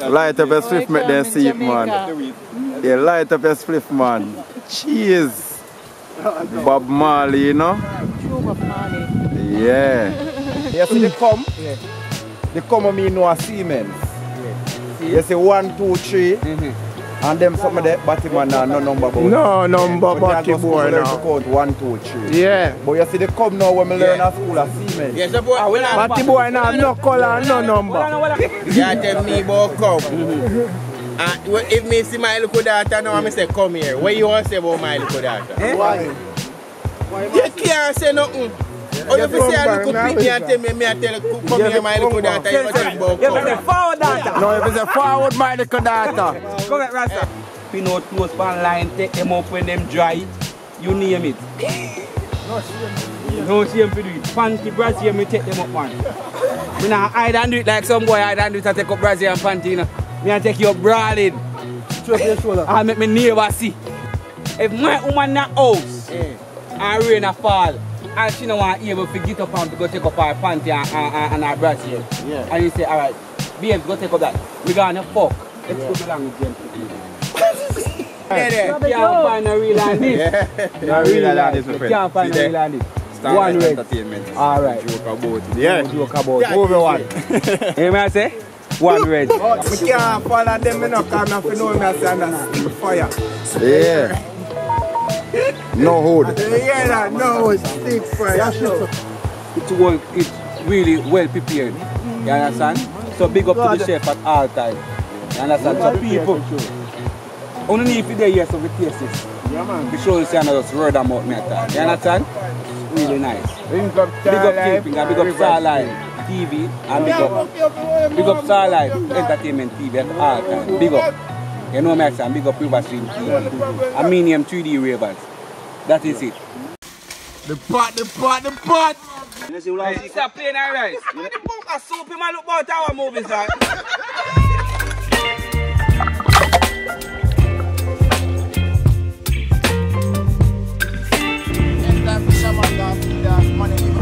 Light up your spliff, make them see it, man. Yeah, light up your spliff, man. Cheers. Bob Marley, you know? True Bob Marley. Yeah. You see the come? Yeah. The come mean no Siemens. Yeah. You see one, two, three, Mm-hmm. and them some of the Batman now, no number boy. No number But batty they boy learn to now. count one, two, three. Yeah. But you see the come now when we learn at school at Yes, the boy. Ah, when I boy now no color, no number. Yeah, tell me about come. Uh, and if me see my little daughter now, I say come here. What you want to say about my little daughter? Why? Why You can't say nothing. Oh, you fi say a little pick me and tell me, me and tell you, come here, my little daughter, you talk about come. forward data. No, if it's a forward my little daughter. Come at Rasta. Eh. Pin out close pan line, take them up when them dry. You name it. No shame for do it. Panty, Brazil, me take them up man. Me nah hide and do it like some boy hide and do it and take up Brazil and panty, you know. Me and take you up brawling. I make me neighbor see. If my woman na house and rain a fall and she no want able to get up and to go take up her panty and, and, and, and her brassiere. Yeah. And you say, alright, babes, go take up that. We gonna fuck. Let's go to language game. Yeah, there. You can't find a real and this. Yeah, real and this, my You friend. can't find a real and this. Star Life One red. Entertainment. Alright. Joke about it. Yeah. Yeah. Joke about Yeah. Over one. Hear me I say? One red. Me can't follow them, me no come and know me as under fire. Yeah. No hood. You hear that? No, it's stick fire. It's, well, it's really well prepared. You understand? So big up to the chef at all time. You understand? So people, only if you're here so we taste this. Yeah, man. Be sure you see another word about me at time. You understand? Really nice. Link up Big up Star Life, Kingpin, and big up Star Life TV, and big up, big up Star Life Entertainment TV at all time. Big up. You know me, I say, big up River Stream TV. I mean him 3D Ravers. That is it. The pot, the pot, the pot. You see, like, it's a plain and rice. You know the book of soup, him a look about our movies, right? Baby,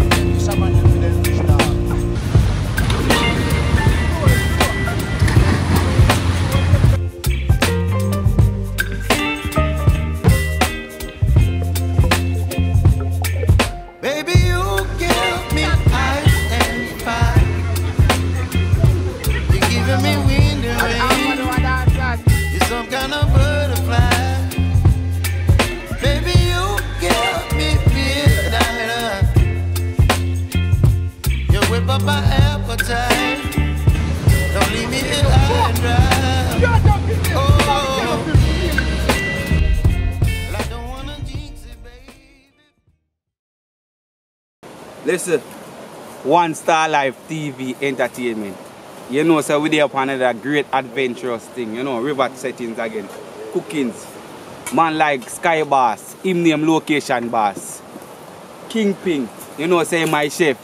Star Life TV Entertainment. You know, so we there upon another great adventurous thing. You know, river settings again, cookings. Man like Sky Boss, him name Location Boss. Kingpin, you know, say my chef.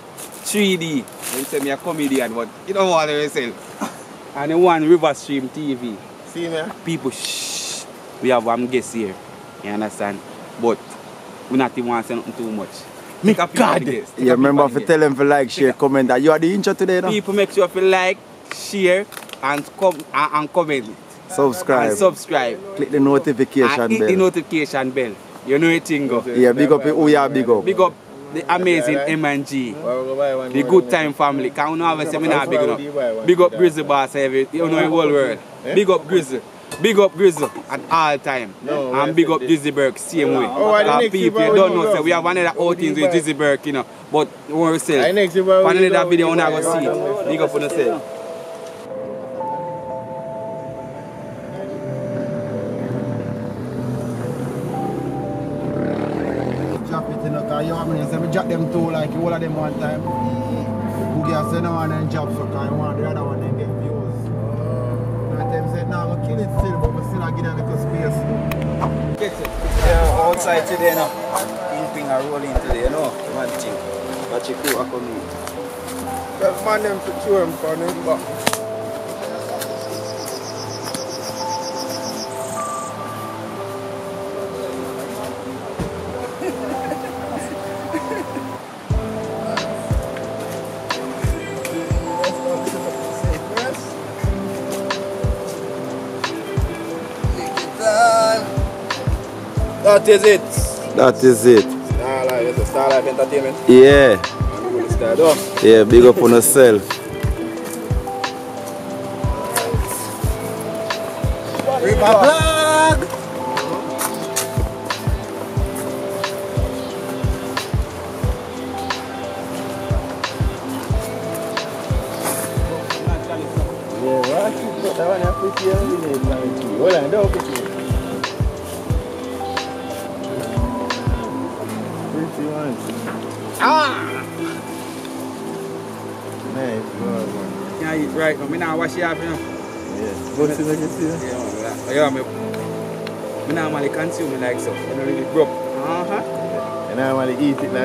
3D, when say me a comedian, but you know what I say. And the one River Stream TV. See me? People, shh, we have one guest here. You understand? But we're not even want to say nothing too much. Me Take a peek God. the. Take Yeah, remember for if the you guest. tell them to like, share, comment that you are the intro today, no? People make sure if you like, share, and com and, and comment. Subscribe. And subscribe. Click the notification and hit bell. the notification bell. You know it thing go. yeah, big up who you oh, are big up. Big up the amazing M&G. The good time family. Can you know have a seminar big enough? Big up Grizzly boss every you know the whole world. Big up Grizzly. Big up Grizzly at all time. No, and big up Dizzy Burke same way. Oh, why the Cause people people you don't we know go? say we have another outings with Dizzy Burke, you know. But don't worry I yourself. next you, bro, For another video we you not gonna see it. Big up on yourself. Drop the car. You want me to say, me drop them two like you all of them one time. Who get say no one then drop so can you want the other one then get views. And them say, nah, I'm kill it still, but we still I give them a little space. Yeah, outside today now. Kingpin are rolling today, you know. Mad thing. But you crew are coming. That man them to chew him for him back. That is it. That is it. Star Life, it's a Star Life Entertainment. Yeah. And we will start off. Yeah, big up on yourself. River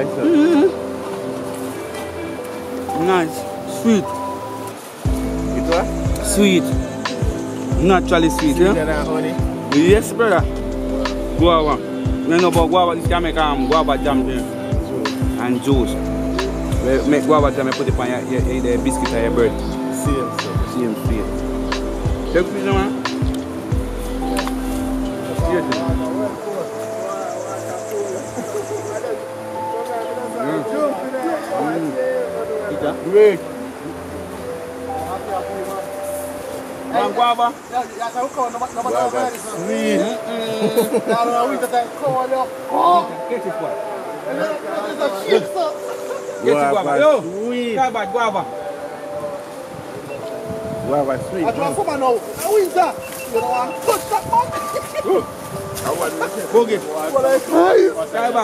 eat it like so. Nice. Sweet. It what? Sweet. Naturally sweet, Sweeter yeah? than honey. Yes, brother. Guava. You know about guava, can make um, guava jam there. And juice. We make guava jam and put it on your, your, your, the biscuit or your bread. Same, so. Same sweet. Take this man. Great. Man, guava. Guava sweet. Get it, boy. Get it, guava. Guava Yo, sweet. guava, guava. Guava sweet. man. Boogie. Guava.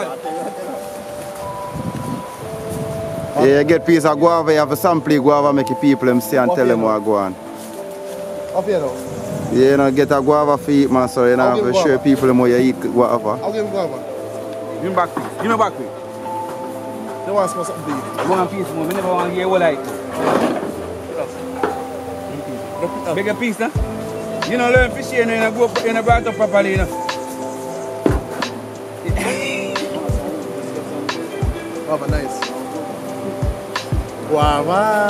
Yeah, you get piece of guava, you have a sample of guava, make the people them see and tell them what go on. Up here now. Yeah, you know, get a guava for eat, man, so you know, I'll have give to show people them how you eat guava. I'll give him guava. Give me back, please. Give me back, please. They want to smell something big. One piece more. Me never want to hear what like. Bigger piece, huh? You know, learn fish here, you know, go up, you know, brought up properly, you know. Guava nice. Guava.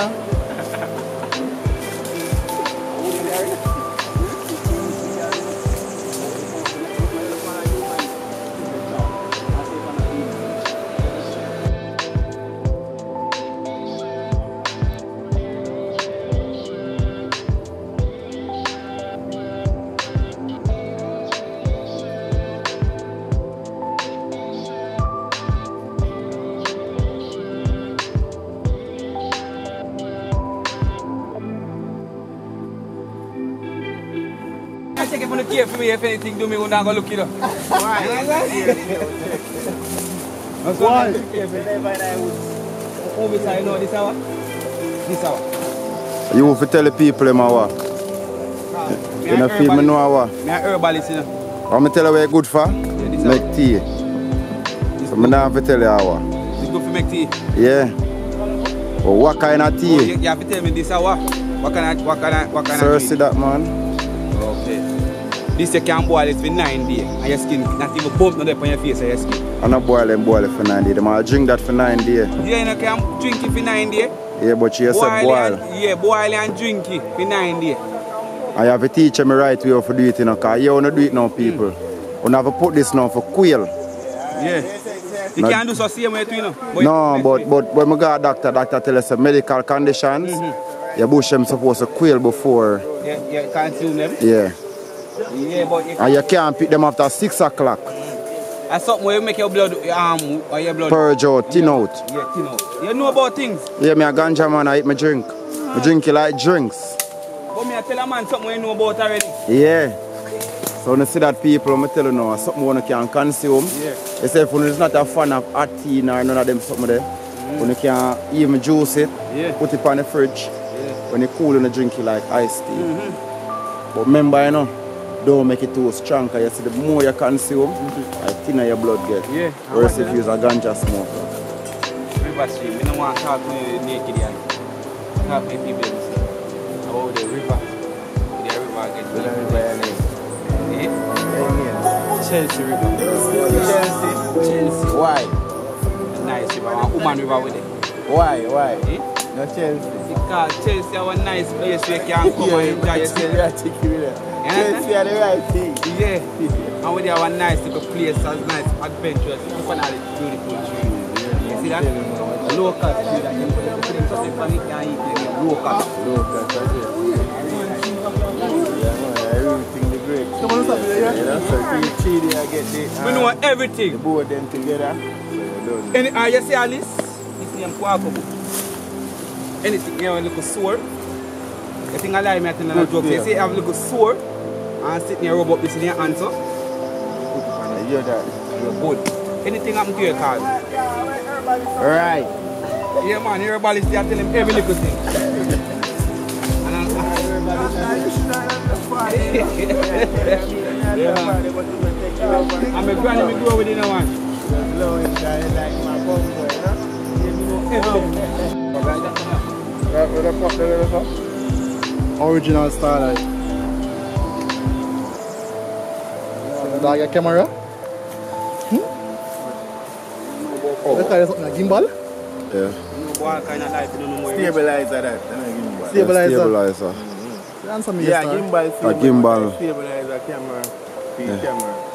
me if anything do me, we're not going to look it up. Why? Why? Over side, you know, this hour? This hour. You have to tell the people them how what. Ah. You know, a feel me know herbalist. how what. Me a herbalist, you know. I'm tell you what good for? Yeah, Make tea. This So I don't have to tell you how what. It's good for make tea. Yeah. But what kind of Oh, tea? you, you have to tell me this hour. What can I, what can I, what can Sir, I see that man? This you can boil it for nine days and your skin not even bump not up on your face or your skin. I'm not boil them boil it for nine days. I drink that for nine days. Yeah, you know, can drink it for nine days. Yeah, but you Boil boil. And, yeah, boil and drink it for nine days. I have to teach the right way how to do it, you know, because you don't do it now, people. You have to put this now for quail. Yeah. You No. can do so same way too, you know. No, but but when we got a doctor, doctor tell us medical conditions, mm-hmm. your bush them supposed to quail before, Yeah, yeah, consume them. yeah. Yeah, but you, And you can't pick them after six o'clock. that's something where you make your blood, um, or your blood. Purge out, thin out. Yeah, you know. You know about things. Yeah, me a ganja man, I eat my drink. I drink it like drinks. But me I tell a man something you know about already. Yeah. So when you see that people, I tell you now, something one you can consume. Yeah. They say if one is not a fan of hot tea or none of them something there, when you can even juice it, Yeah. put it on the fridge. Yeah. When you cool, you drink it like iced tea. Mhm. But remember, you know, don't make it too strong because you see the more you consume, the thinner your blood get. Yeah. Whereas if you use a ganja smoker. River stream. I don't want to talk to you naked here. Talk to people and say, oh, the river. The river gets Eh? Chelsea River. Chelsea. Chelsea. Why? Nice river. One woman river with it. Why? Why? Eh? No Chelsea. Because Chelsea have a nice place where you can come and enjoy yourself. Are the right thing. Yeah. And we have a nice little place, as nice, adventurous. Look at beautiful trees. You see that? Local tree that you put put something funny can eat. it. Local. Everything the great. Come on, stop there, yeah? You know, so you cheat, I get the, We know everything. both of them together. You Any, uh, you see Alice? His name Kwaku. Anything you have a little sore. You think I lie me at another joke. You see you have a little sore and sitting here rub up this in your hand so I hear that. you're good. Anything happen to your card. Right. Yeah man, everybody still tell him every little thing. And I, yeah. And my granny me grow with you know one. Original Star Life. Dog a camera? Hmm? Look at this something like gimbal? Yeah. Kind of life you know. Stabilizer that. I know gimbal. Stabilizer. Stabilizer. Answer me, Yeah, gimbal. A gimbal. Stabilizer camera. Yeah. camera.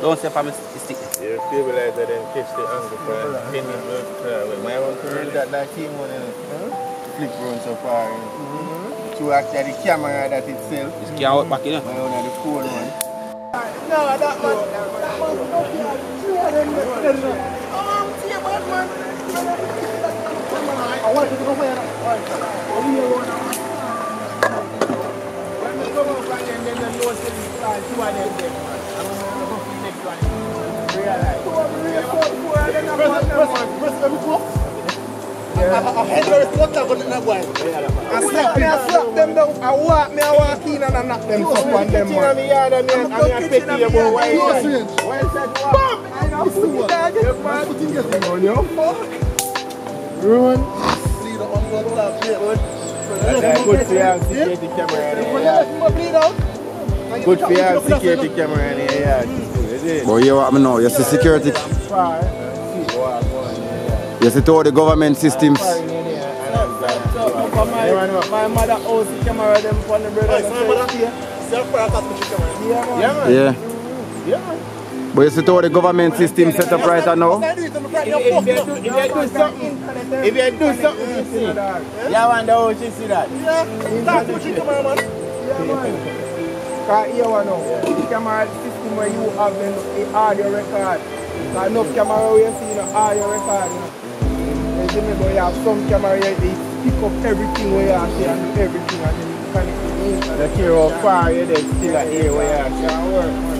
Don't say for me stick. Yeah, stabilizer then catch the angle for any blood travel. My one curl that that team one you know. Flip round so far. You know. To actually the camera that itself. Just can't out back in My own are the phone one. No, that man, that man. Oh, see a bad man. I want you to come here. Oh, we are one now. When we come up and then, then the Lord "Ah, two of them dead, I slap them down. I walk me, walk in and I knock them them. I'm I'm why is that? Why is that what? I know, see that, yeah, man. On your fuck. Run. See the uncle lap, yeah, man. Good for your security camera in yard. Good yard. But you what me know, you see security, Far. See what I'm going in the yard. you see all the government systems. Far in the yard. And I'm. My mother house the camera them on the brother. Yeah. Yeah. Yeah. But you see all the government system set up right now. If you do, if you do something, if you do something, you see. You wonder how she see that. Because here one now, the camera system where you have the, the audio record. Because enough camera where you see the audio record. You know. You see me, but you have some camera here, they pick up everything where you see and do everything and then you connect it in. You care how far you there still at here where you are. Can work, man.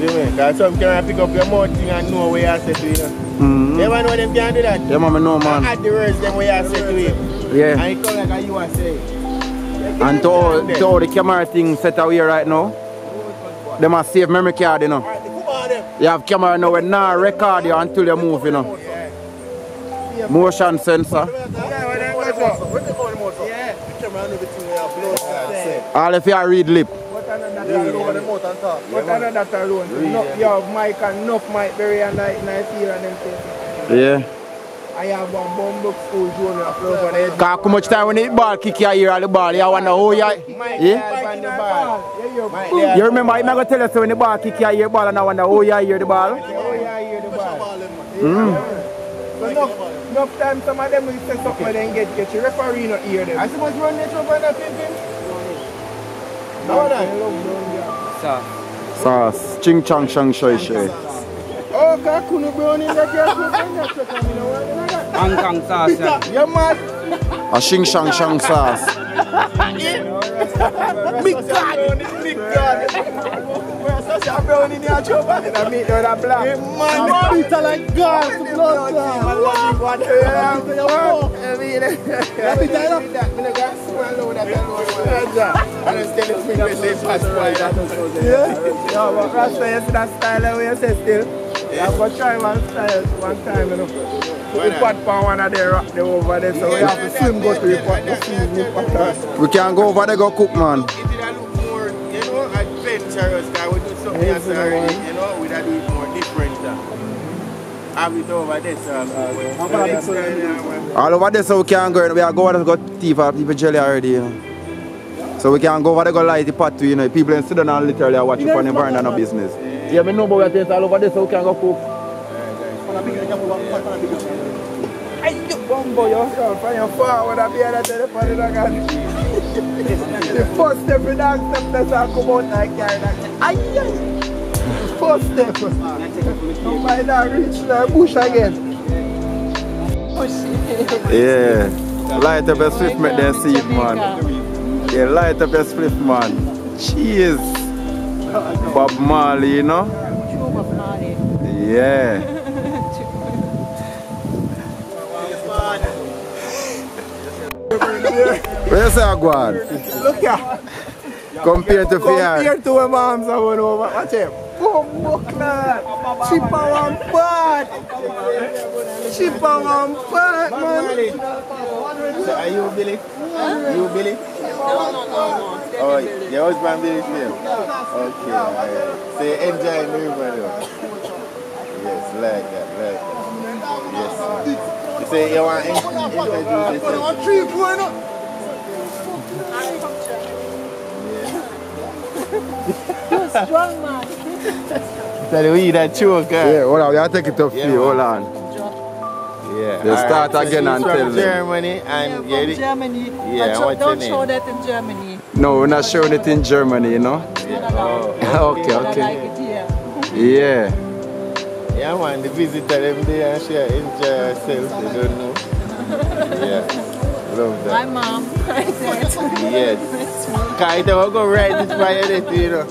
You see me? Because some can pick up your mouth thing and know where you are set to, you know. Mm-hmm. You ever know them can do that? Yeah, man, me know, man. Add the words them where you are set to him. Yeah. And it come like a you are saying. And to all, to all the camera thing set away right now, them a save memory card, you know. You have camera now when now record you until you move, you know. Motion sensor. All if you read lip. Alone? Alone? You have mic and enough mic very and nice, nice here and them things. Yeah. I have one bumbook school junior club on the Cause how much time when the ball kick your ear at the ball, you wonder who you yeah? on the ball. Yeah, you're Mike cool. there. You remember I'm gonna tell you so when the ball kick your ear ball and I wonder who you hear the ball? Oh, yeah, hear the ball. So enough, enough time some of them will say something and then get get you referee not hear them. I suppose run this over that pimpin. No, no. So, Sauce. Ching chang shang shoy shoy. Oh, God, couldn't brown in that girl, so bring that check on me, no one, you know that? Hong Kong sauce. yeah. Yeah, man. A shing shang shang sauce. Big God. Big God. We're such a brown in your trouble. And I meet you with a black. Man, bitter like God to blood clot. What? Yeah, I mean, yeah, bitter enough. I'm going to swallow that alone. And I'm still in the same passport. Yeah? Yeah, but Rasta, you see that style that you say still? Yeah. I'm going to try one style one time, you know. Put the pot pan one of the rock there over there, so we have to swim go to the pot to see the pot. We can go over there go cook man. It did look more, you know, adventurous. I would do something else already, you know. Uh, have it over there, so uh, All over there so we can go, and we are going over there go tea for people jelly already, you know. So we can go over there go light the pot too, you know. People in sit down and literally watch it from the barn and no business. Yeah, me know about it all over there so we can go cook. Bumbo, you're from your forward and behind the telephone, I got The first step in that step, that's how I come out like that. Ay, ay. The first step. Nobody not reach the bush again. Yeah. Light up a swift make them see it, man. Yeah, light up a swift, man. Cheers. Bob Marley, you know? True Bob Marley. Yeah. Where you say I go? Look here. Compared to fear. Compared to my mom's I went over. Watch him. Boom, buckler. Chipper one part. Chipper one part, man. Are you Billy? You Billy? Oh, your husband Billy too? Okay, uh, alright. So you enjoy the river though? Yes, like that, like that. Yes. You say you want to in- introduce yourself? Three, four, no. Strong man. Tell you we that choke, huh? Yeah, hold on, we have to take it up for Yeah, you, hold on. Yeah. You alright. start So again she's and from tell them. Germany and Yeah, from Germany. Yeah, But what's don't your show that in Germany. No, we're not showing it in Germany, you know? Oh, Okay, I like okay. it here. Yeah. Yeah, man, the visitor them there and she enjoy herself, they don't know. Yeah. Love that. My mom, present. Yes. Because I will go right this way, you know.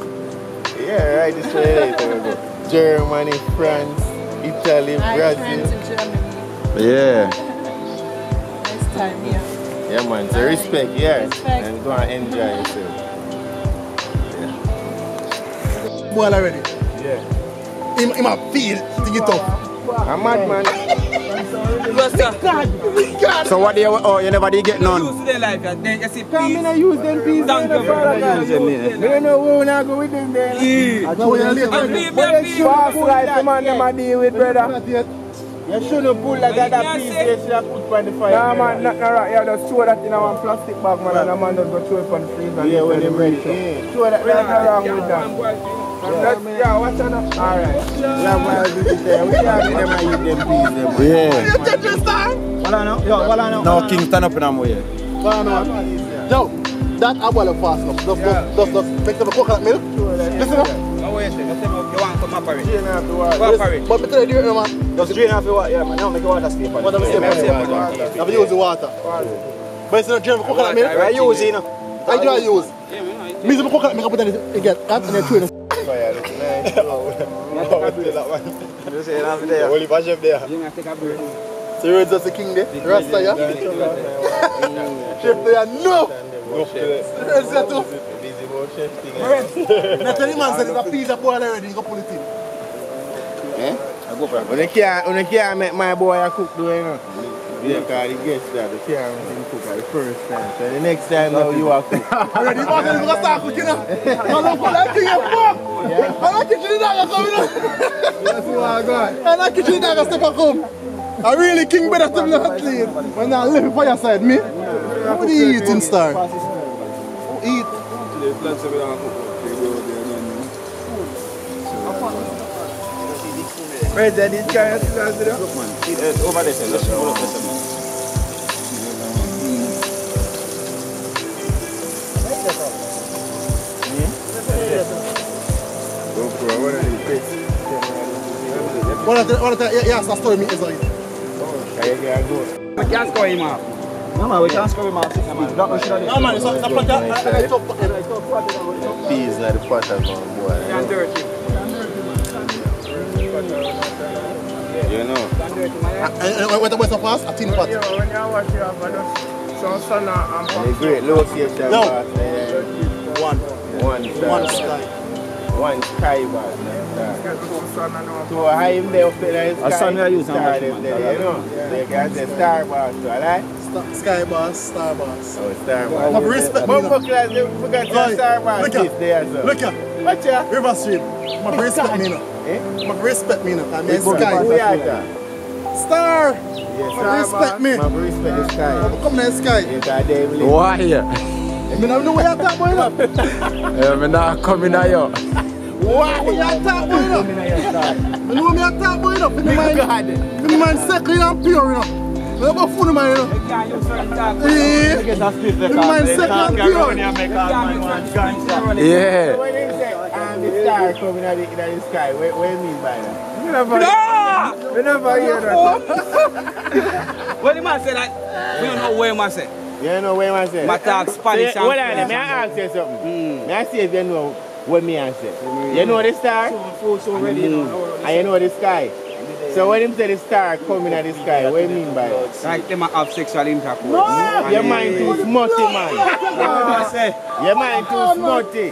Yeah, right this way, we go. Germany, France, Italy, I Brazil. Friends in Germany. Yeah. Next time here. Yeah, man, so respect, yeah. Respect. And go and enjoy yourself. boy already. Yeah. Him, him a feel, think it up. I'm mad, man. So what do you, oh, you never did get none? Use the life, yeah. then you see Come peace. in and use them pieces. Thank you brother, very guys. much. We don't know who we not go with them then. Yeah. Now we are late. And people, But they should people. pass like the man them a deal with, brother. You shouldn't pull like that, that piece say- there, should have put on the fire. Nah, man, not, not right. Yeah, just throw that in a one plastic bag, man, and the man just go throw it on the freezer. Yeah, when they they're ready. Yeah. Throw that, there's nothing wrong with that. That's, yeah, what's on that? All right. Yeah, man, this is there. We can't get them and eat them peas, them, man. Yeah. Well, I know. Yo, well, I know. No, King, stand up in a way. Well, I know. Yo, that I boil up fast enough. Just, just, just, just make them a coconut milk. Listen up. Oh, wait. You want some apparel? Drain off the water. What apparel? But me tell you, do it, man. Just drain off your water, yeah man. Now make your water stay for What am I Yeah, saying? say water. You have to use the water. But it's not drain of coconut milk. I use it, you know. I do I use. Me some coconut milk, I put that in again. And then train. Fire, look nice. Oh, oh, you say it there. Only for chef there. You take a break. So you're just the king there. Rasta, yeah? Chef there, no. That's that too. Busy about eh? You go pull it. Eh? When can't, when can't make my boy a cook do you? Yeah, because he gets that. They can't make cook the first time. So the next time now you are cook. Already, you're going to start cooking now. For that thing, you fuck. And that kitchen come, you know. That's what I got. And that kitchen dog step and come. I really king better to not clean. When I live for your side, me. What do you eating, star? Eat. President, this guy has to go to the... Over there, sir. Just pull up this, man. GoPro, I want to do quick. One of the, one of the, yeah, yeah, so story me is like. I can go. I can't score him off. No man, we can't screw him off. man. No shit No, man, it's a, it's a plot. I, I, I talk, I, I talk, Peas like the pot of man, boy. Can't dirty. You know. I, I, went away so a tin pot. Yo, when you watch you have a just some sun and And and the great location, No. eh, One. One. One sky. One sky boss. yeah. get some sun and all. So how him there up there in the A sky? sun we are using star much, them man, you know. So you can star boss, so alright? Star, sky boss, star boss. Oh, star Have boss. respect, But me, for no. class, they forgot to star boss look at- there, so. Look here, Watch ya. River Street. My respect me, no. Eh? Must respect me, you know. I'm Who Sky. you are that? Star. Yes, Must respect me. Must respect the sky. Come to the sky. You got them live. Why? Yeah, Me don't know where you talk about, you know. me not coming at you. Why? Where you talk about, you know. Me know me a talk about, you know. Me mind, me mind second and pure, you know. Me about food, man, you know. Yeah. Me mind second and pure. Yeah. When they say um, the star coming out of the, the sky, what, what do you mean by that? We never, No! we never hear that. When the man say that, we don't know where man say. You know what I say? Ma talk Spanish So, and Hold on, may I and ask you something? Mm. May I see if you know what me I say? You know the star? so ready, you know. And you know the sky? So when him say the star coming out the sky, what do you mean by that? Like them a have sexual intercourse. No! Your mind too smutty, man. Your mind too smutty.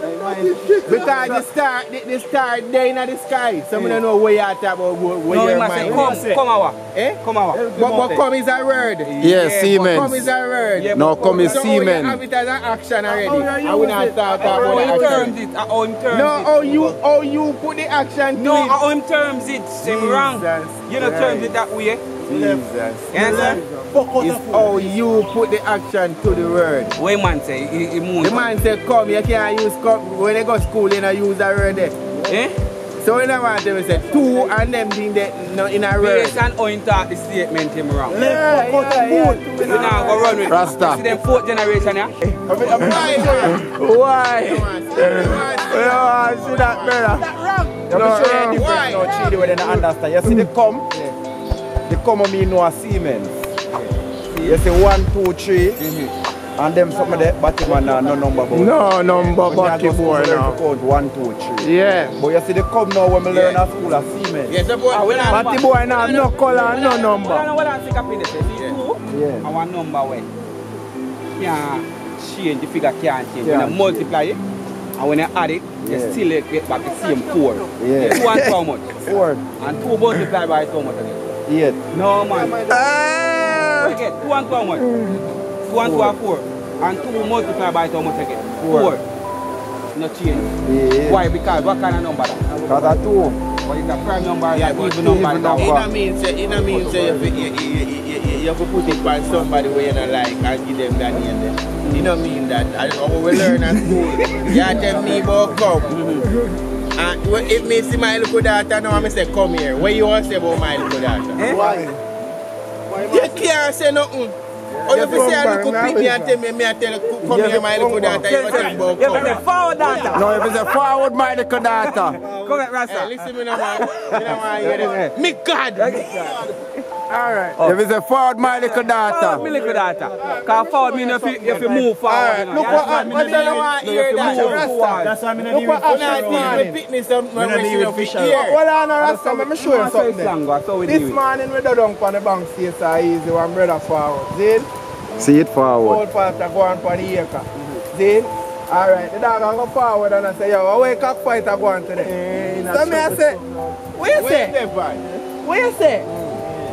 Because the star, the, the star there in the sky. Some don't know where you are talking about, where, where No, your he must say, mind come, come our, Eh? come our. But, but come is a word. Yeah, Come is a word. Yeah, No, but- come is So how you have it as an action already. Oh, yeah, I will use not it. start How talking him about terms it, how him terms No, it. how you how you put the action to No, it. how him terms it, say me wrong. Jesus You know terms it that way. Jesus. You understand? It's how you put the action to the word. What man say, he, he moon. The man say come, you can't use come. When they go school, they don't use a word there. Eh? So when I want them to say two and them thing that no in a word. Based on how him talk the statement him wrong. Yeah, yeah, yeah. We now go run with it. Rasta. See them fourth generation, yeah? Why? Why? See that brother? You have to show you a Why? difference now, Chidi, where they don't understand. You see the come, the come of me know a Siemens. You see one, two, three, and them some of the Batman now no number board. No number When you batty go school, boy you learn now. to count one, two, three. Yeah. But you see the come now when we learn at school at Siemens. Yes, boy. Ah, we Batty boy now no color, no Hold on, number. hold on, take a pin there. See two? Yeah. Our number way. Can't change, the figure can't change. When Can't you multiply it, and when you add it, you Yeah. still get back the same four. Yeah. Two and two how much? Four, And two multiply by how much again? eight. No man. What you get? Two and two how much? Two and two are four. And two multiply by how much again? Four. No change. Yeah. Why? Because what kind of number? Because of two. But it's a prime number, Yeah, yeah, but even number. even that It one. don't mean say, it don't mean say you, have to- you, you, you, you, you, you have to put it on somebody where you don't like and give them that name there. It don't mean that. I, how we learn at school. You tell me about come. And if me see my little daughter now, I say come here. What you want to say about my little daughter? Eh? Why? You can't say nothing. Or you fi say a little pick me and tell me, me I tell you, come here my little come daughter, you tell me about You have come. forward that. No, if it's a forward my little daughter. Come at Hey, Rasta. listen me now, man. Me no want hear this. Me God! Alright. If it's a forward my little Forward me daughter. little daughter. Because forward mean if you, if you move forward. Alright, you know. look Yeah, what that's I why me no don't want to hear that. move Rasta. forward. That's why I'm Look what not I even teach me picnic some Me no deal with fish. here. Hold on, Rasta, let me show you something. there. Slang, that's how we This do it. morning we do down on the bank stay so easy, one brother forward. See? See it forward. Old pastor go on for the acre. See? Alright, the dog will go forward and I say, yo, away cockfighter go on today. Eh, so me I say, what you Where say? they fight? What you say?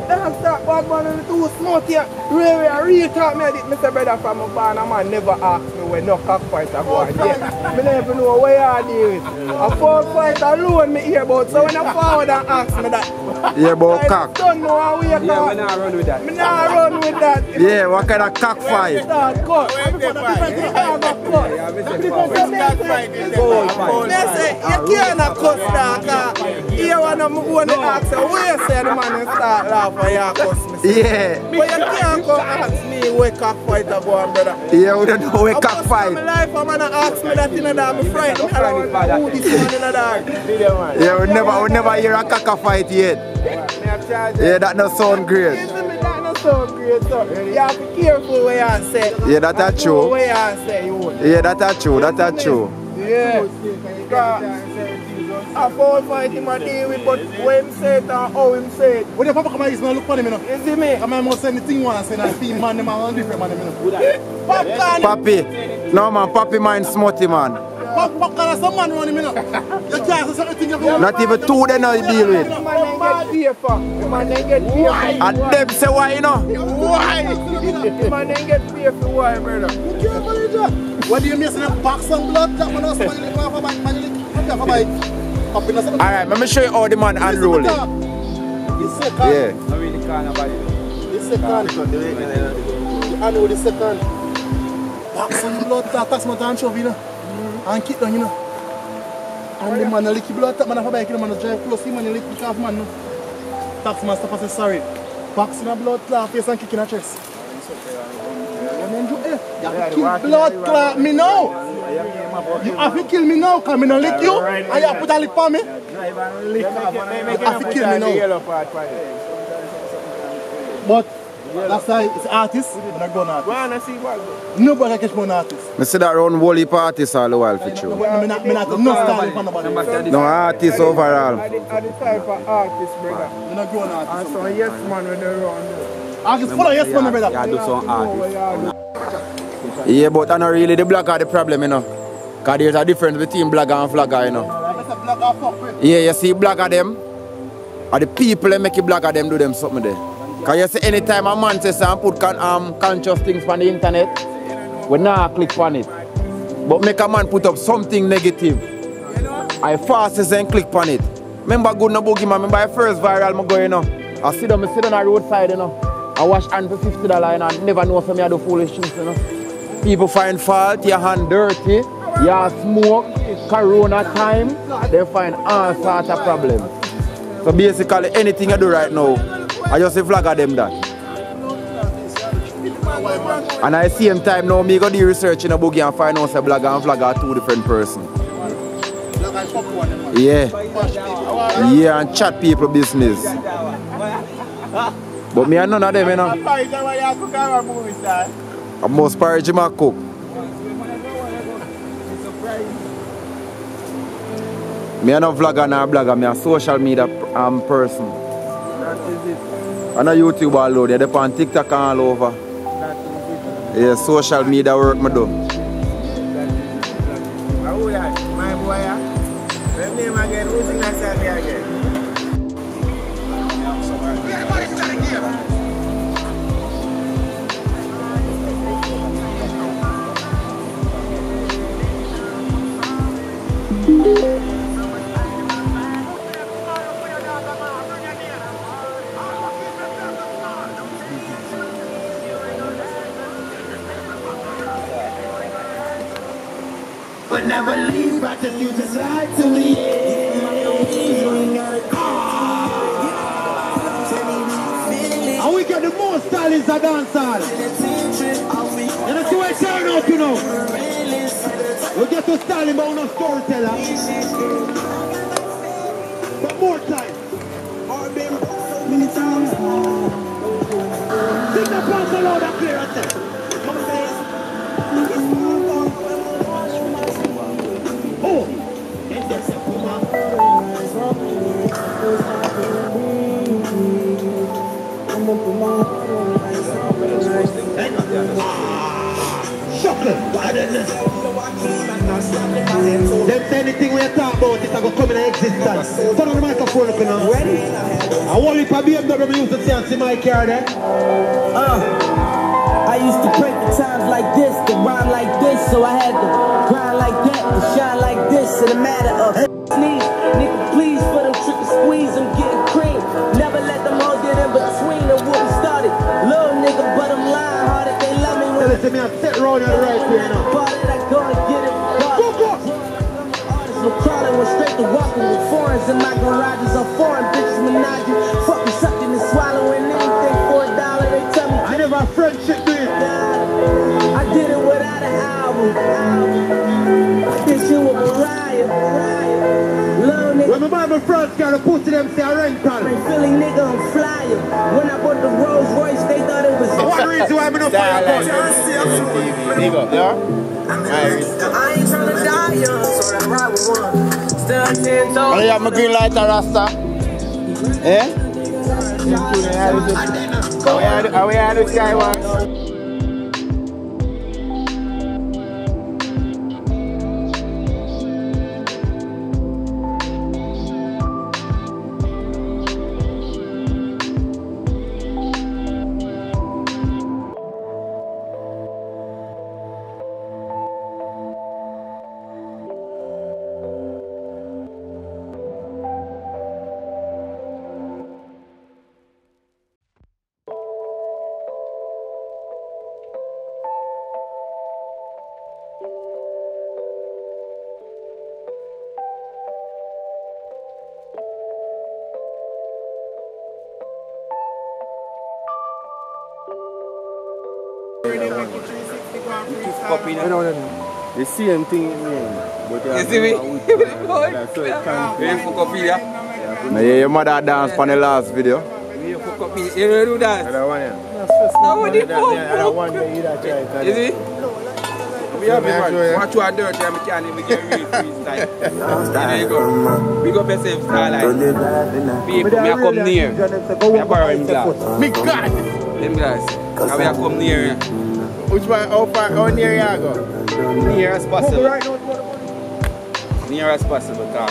Dog start bad man and too smart here. Really, I really talk me, I did Mr. Brother from my barn, a man never ask me when no cockfighter go on. Yeah. Me never know where you are dealing with. A four fight alone me hear about, so when I forward and ask me that, Yeah, about I cock. don't know how we are Yeah, we going. not run with that. Me not run with that. Yeah, what kind of cock fight? Start cut. Where they fight? Dog cut. Yeah, we say forward. That fight is Goal the fight. Me say, you can't cuss dog. uh, Here one of me go and ask you, where you say the man and start laugh when you cuss me? Yeah. But you can't come ask me where cockfighter go on, brother. Yeah, we don't know where I cock bust my fight. life, I'm gonna ask me that in a dog. I'm frightened. I don't know who this man in a dog. Video man. Yeah, we never, we never hear a cock fight yet. Me have charged Yeah, that no sound great. You see me, that not so great, so you have to be careful what you say. Yeah, that a And true. know What you say, you would. Yeah, that a true, that a true. Yeah. I fall fight him a deal with, but when him say it and how him say it. When your papa come out, he's gonna look for him, you know. You see me? I mean, I must say anything you want to say, that team man, them are different man, you know. Papi. No man, papi mind smutty man. Pop, pop, kind some man running, you know. You can't say something you can Not even two they know deal with. The man then get paid for. The man then get paid for. And them say why you know? Why? Man then get paid for why, brother? What do you mean? Say, box some blood, that man also, man, you have a bite, man, you have a bite. Happiness. Alright, let me show you how the man unroll it. The second. Yeah. I really can't nobody. The second. The hand the second. Box on the blood clot, tax man and shove, you know. And keep down, you know. And the man a lick the blood tap, man a bike, you know, man a drive close, him man a lick the calf, man. No. Tax man stop and say sorry. Box in a blood clot, face and kick in a chest. And then do, eh, you have to kill blood clot me now. You have to kill me now, cause me no lick you. And you have to put a lick on me. You have to kill me now. But that's why it's artist, and I go on artist. Nobody can catch me on artist. Me see that round whole heap all the while for you. But no style for nobody. No artists overall. The, the of artist, brother? Me not go on And artist. so yes man when they run there. Artist full of yes man, brother. Yeah, do some artist. Yeah. But I not really the black are the problem, you know. Cause there's a difference between black and vlogger, you know. Yeah, you see of them, are the people that make black of them do them something there. Cause you see anytime a man says and put con, um, conscious things on the internet, we now click on it. But make a man put up something negative. I fast as and click on it. Remember good no boogie man, remember the first viral I go, you know. I sit down, I sit on the roadside, you know. I wash hand for $50 and I never know some I do foolish things, you know. People find fault, your hand dirty, you smoke, corona time, they find all sorts of problems. So basically anything I do right now, I just say flag of them that. And at the same time now, me go do research in a Google and find out say blogger and vlogger are two different persons. Black and fuck one, man. Yeah, yeah, and chat people business. But me and none of them, you know. I'm most porridge my cook. Me a no vlogger nor blogger, me a social media um, person. And a YouTube all over, they on TikTok and all over. Yeah, social media work me do. Who that? My boy, I now. don't. The same thing in me. But You see me? That's so it can You fuck up here. Now, yeah, your mother dance for the last video. You fuck up here. You don't do that. Another one, yeah. Now what the Another fuck? one, yeah, you don't try it. You see? We have Man, it. Watch you are dirty and we can't even get real freestyle. There you go. Big up yourself, Star Life. People, me a come near. Me a borrow him glass. Me God! Them glass. And we a come near here. Which one, oh, how far, how oh, near you go? Near as possible. Near as possible, talk.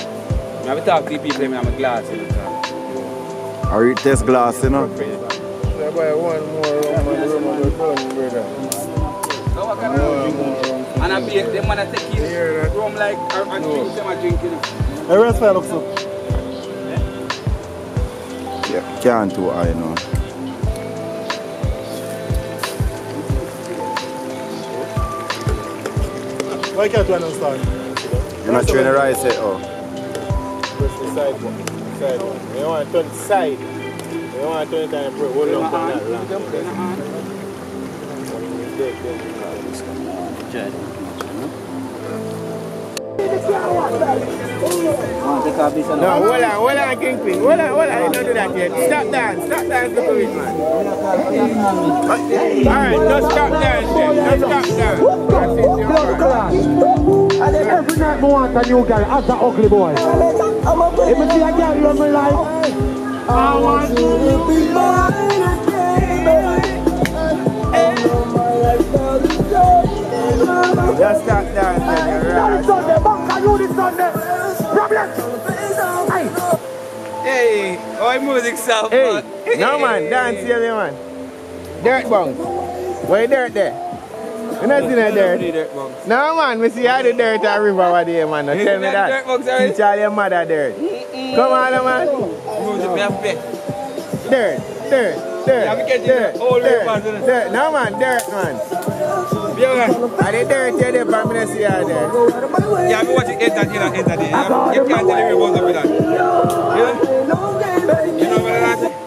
Me have to talk to the people, me have my glass in the car. Or you test glass, you know. Yeah, boy, one more rum and rum and we're brother. So what can I do? And I be them man a take it rum like or and drink them a drink you know. Hey, where's fire looks? Yeah, can't do I know. Why can't you understand? You're not trying to rise it, oh. Press the side one. Side one. You want to turn side. You want to turn it and put hold on for that long. No, hold on, hold on, Kingpin. Hold on, hold on. You don't do that yet. Stop dance. Stop dance the police, man. Alright, just stop dance then. Just stop dance. That's it, you're right. And then every night I want a new girl as an ugly boy. If I see a girl you my life, I want you to be mine Just stop dance then. You're right. Hey, oh music sound Hey, no man, dance here, man. Dirt bounce. Where dirt there? You not see that dirt? No man, we see all the dirt at river over there, man. Now tell see me that that. dirt box already? Teach all your mother dirt. Come on, man. Music me have pay. Dirt, dirt, dirt, Yeah, we get you dirt, the whole dirt, river, isn't it? dirt. No man, dirt man. Yeah, man. Are the dirt here there, but me not see all there. Yeah, I watch it entertain and entertain. You can't tell me about the that. You know? You know what that?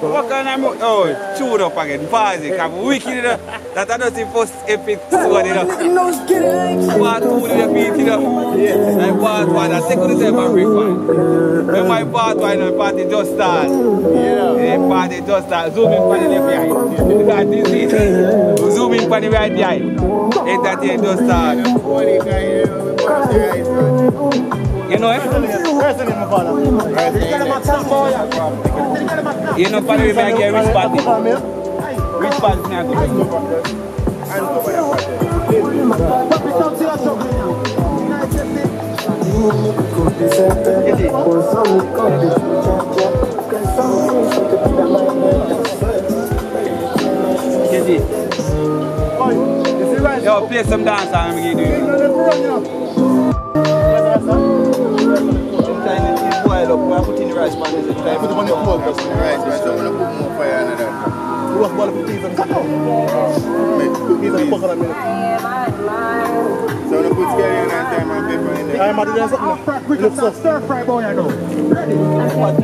What kind of mo- Oh, chewed up again. Pause it. Come wicked, you know. That I don't see first epic one, you know. Part two, the beat, you know. Yeah. And part one, I the same and break one. When my part one and party just start. Yeah. The party just start. Zoom in for the left at this, it. Zoom in for the right behind. Entertain just start. You know, we now. You know, the way I get which party? Which party me it. Yo, play some dance and we you. Sometimes it boil up, I put in the rice pan, is it? I put it on the cold. Right, right. So I'm gonna put more fire on that. You want to boil peas and cut out. Peas and coconut milk. I'm gonna put scary on that time and pepper in there. I'm doing something. It looks so stir fry boy, I know. Yeah, want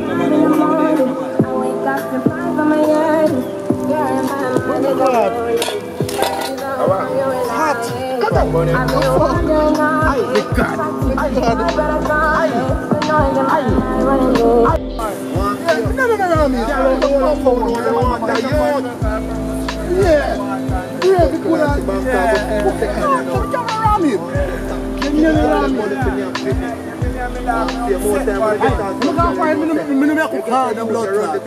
that, Yeah. Yeah, the cool and- Yeah. Come around me. Give me around me. Look how fine me no- me no make cook hard and blood clot.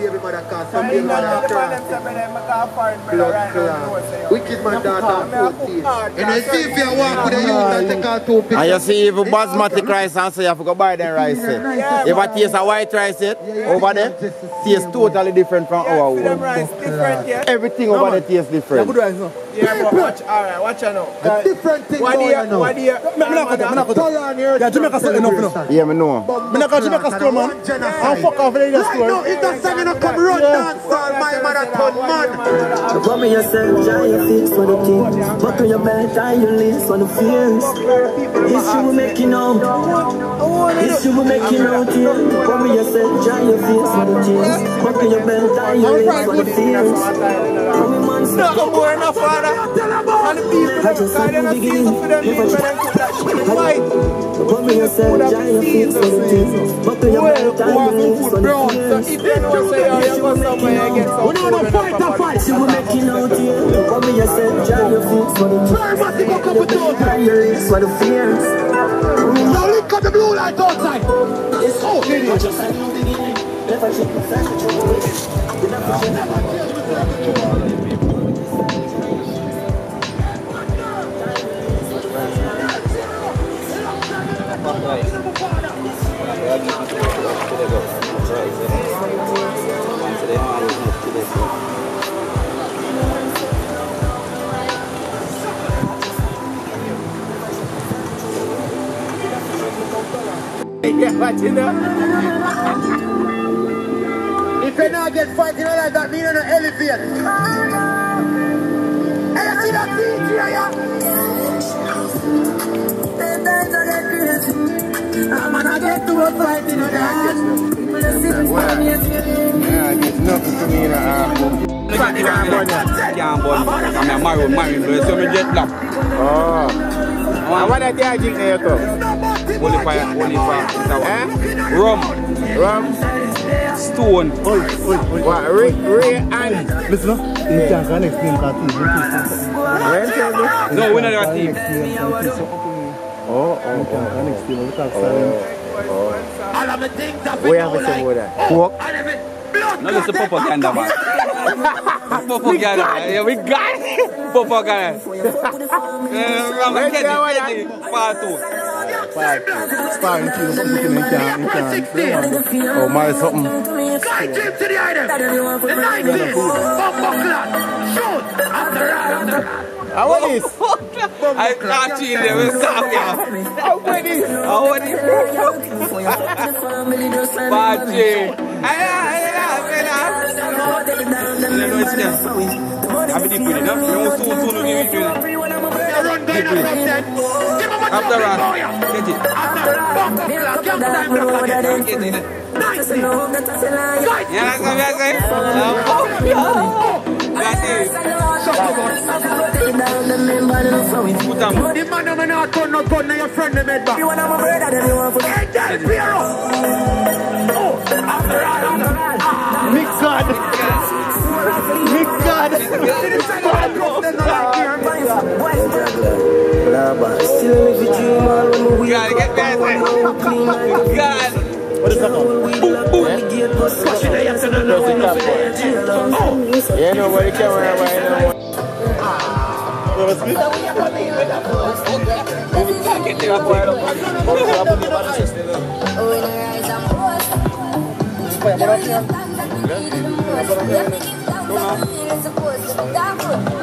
Wicked man daughter 14. And you see if you walk with a youth and take out two pictures. And you see if basmati rice and so you have to go buy them rice. eh. If I taste a white rice it, over there, taste totally different from our own. Everything over there tastes different. Good rice, no? Yeah, but watch, alright, watch out now. A different thing What do going you, on now. what do you, Me me not cut it, me not cut it. Yeah, Jamaica set enough, you know. Yeah, me know. Me not cut Jamaica store, man. And fuck off in the Right now, store. if that song you come run dance all my marathon man. Rub me yourself, try your fix for the team. Buckle your belt, tie your lace for the fears. Issue we making out. Issue we making out here. Rub me yourself, try your fix for the team. Buckle your belt, tie your lace for the fears. How we man No, come on, enough for that. And the people, them, said I from the don't see so for them people, them cook that shit white. Put me yourself, Would have giant been feet for the seasoned, tears. Buckle your Well, belt who have and some your food for the brown. So fears. if you know say, oh, you We don't and fight a that fight, see we making out here. Put me yourself, giant your feet for the tears. And your legs for the fears. Now look at the blue light outside. It's Oh, the beginning, never check the facts with your ways. You never check the Yeah, but you know. If you not get fighting like that, me no elevate. Hey, you see that yeah? I'm gonna get to a fight in a Yeah, there's nothing to me in a half. I'm a marrow, bro. So me jet black. Oh. And what that you drink there, come? Holy fire, holy fire. Eh? Rum, Rum? stone. What? Ray, Ray and... Listen, you can't with When tell me? No, we're not that team. Oh, oh, oh. All of the things that We have to say about that. blood No, listen, propaganda, man. propaganda. Yeah, we got it. Propaganda. Uh, I'm a Kenny, Kenny, part two. Sparring team, something you can, you can. Oh, my, something. Fly team to the item. The 19th, bumper clock. Shoot. After that, after that. How what is? I can't cheat them. We stop here. How what is? How what ay, You them. I'm deep with it, no? You know, soon, soon, you give it to it. Run guy from them. Give him a After that, get it. After that, bumper clock. Young time block again. Get it. 19th. Yeah, oh, what I say. That's it. Put them. The man who not turn no gun, your friend them head back. Hey, Del Piero. Oh, after that, after that. Ah, Mix God. Mix God. This is God, bro. Them not like here. Still live your dream all when we Gotta get that. God. What is that called? Squash it, yes, and no, no, no, Oh, You know where the camera right now.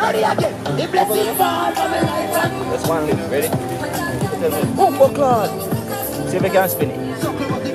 ready again. The blessing fall from the life and That's one minute. Ready? Bumper clock. See if I can spin it.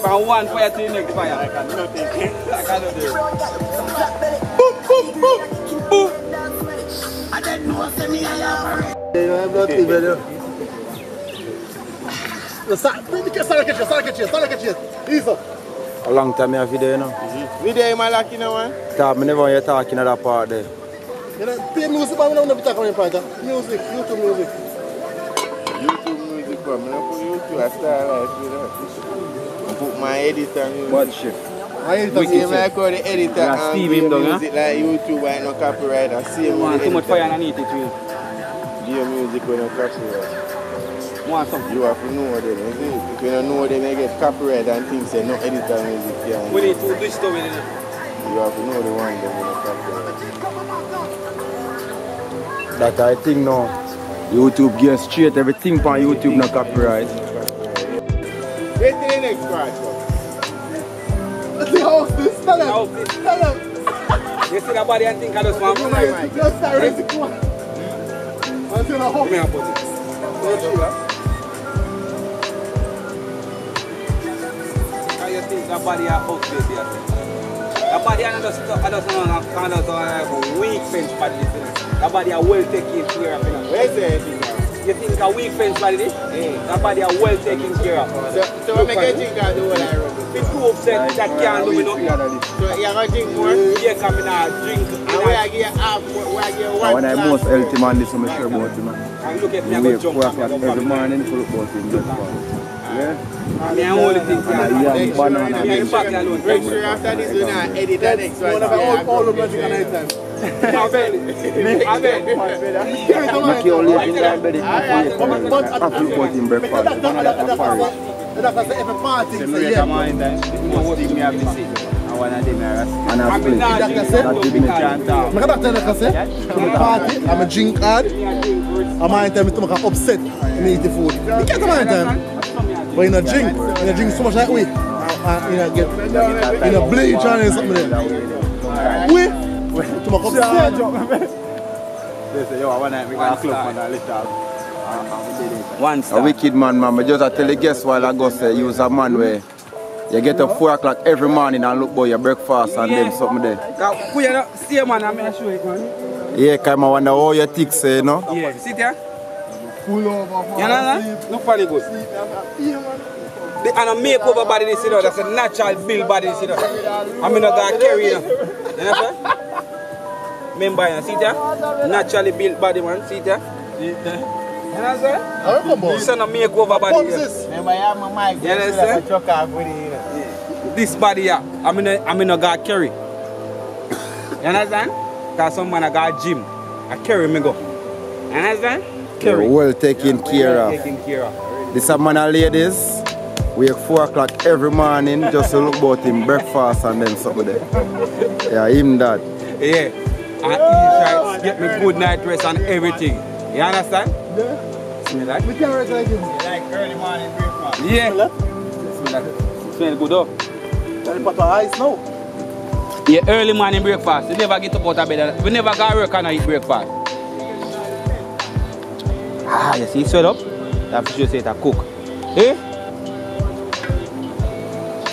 from one fire to the next fire. I can do it. I can do it. boom, boom, boom, boom. I didn't know say me I have Start, start catch it, start catch it, start catch it. Ease up. A long time I have video, you know. Video in my lucky now, man. Talk, me never hear talking at that part there. You know, play music, but we don't never talk about part. Music, YouTube music. YouTube music, bro. I'm not put YouTube. I start like, you know. I put my editor music. What shit? I ain't See, talking I call the editor Yeah, and Steve him down, huh? music like YouTube and no copyright. I see him Want with too the much fire editor. underneath it, too. Give music with no copyright. Want some. You have to know them, you see? If you don't know them, you get copyright and things say no editor music here. We need to do stuff with it. You have to know the one them with no copyright. That I think now. YouTube get straight everything on YouTube no copyright. Wait till the next part, see how this. Tell this- Tell them. You see that body and think I just want to mic. Just start raising one. I like Come here and put it. How you think that body are out there, dear? That body are just, I just know, of like a weak fence body, know. That body are well taken care of, you know. Where's the You think a weak fence body, this? That body are well taken care of. So, so what make you think I do what I run? Big two upset that can't do me nothing. So you gonna drink more? Yeah, come in and drink. And where I get half, uh, where I get And one when I glass most more? healthy man, this is my sure about him. man. And look at me, You I go wake jump 4 up o'clock and go every morning, full up about him. breakfast. Yeah? I mean, I only think And I that. yam Make sure, banana. make Yeah, the back sure, alone. make sure after this we not edit the next one. one of Yeah, all, all the go magic get at it. night time. I bet. I bet. Make you late in the bed, I feel about him breakfast. That- that- that- that- that- The doctor say every party, Them say rate yeah. of mine time. You know what me have to see. I wanna them are And I I mean, split. nah, Doctor drink said- rum That give me because chance. talk. My doctor like I say, I'm a party, I'm a drink hard, I'm mind time to make an upset and eat the food. You get the mind time, but you know drink, you know drink so much like we, and, and you know get, you know bleach and something there. We, to make upset. They say, yo, I wanna make a club on that little. One A wicked man, man. I just I tell the guests while I go say, use a man where you get up 4 o'clock every morning and look for your breakfast and them something there. Now, put your see man, I'm gonna show it, man. Yeah, come I wonder how your thick say, you know? Yeah, sit here. Pull over, You know that? Look funny good. The, and a makeover body this, you know, that's a natural build body this, you know. I'm not gonna carry, you know. You know what Remember, you know, see there? Naturally built body, man. See there? You know what I'm saying? I come. This is a makeover body. Pump here. this. Remember, I have my mic. You just so understand? that I chuck off with it, you know. This body here, I'm in a, I'm in a got carry. You understand? Cause some man I got gym. I carry me go. You understand? Carry. Well taken care of. Taking care of. This a man and ladies. Wake 4 o'clock every morning just to look about him breakfast and then something there. Yeah, him that. Yeah. And eat right, get me good night rest and everything. You understand? Yeah. See me like? We can't rest like this. Like early morning breakfast. Yeah. See me like? Smell good up. Tell the pot of ice now. Yeah, early morning breakfast. We never get up out of bed. We never go work and eat breakfast. Ah, you see, swell up? That fish you say it cook. Eh?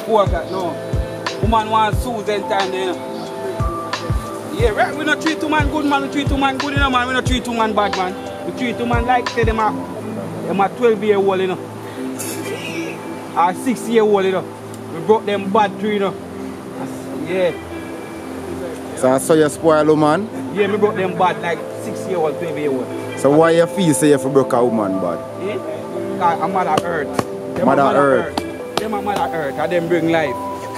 Four o'clock, no. Woman want Susan time there, know. Yeah, right. We not treat two man good, man. We treat two man good, know, man. We not treat two man bad, man. We treat two man like say them a, them a 12 year old, you know. Or 6 year old, you know. We brought them bad through, you know. Yeah. So I saw you spoil man. Yeah, we brought them bad like 6 year old, 12 year old. So why you feel say you for broke a woman bad? Eh? Cause I'm Mother Earth. Them a Mother Earth. Them a Mother Earth, and them bring life.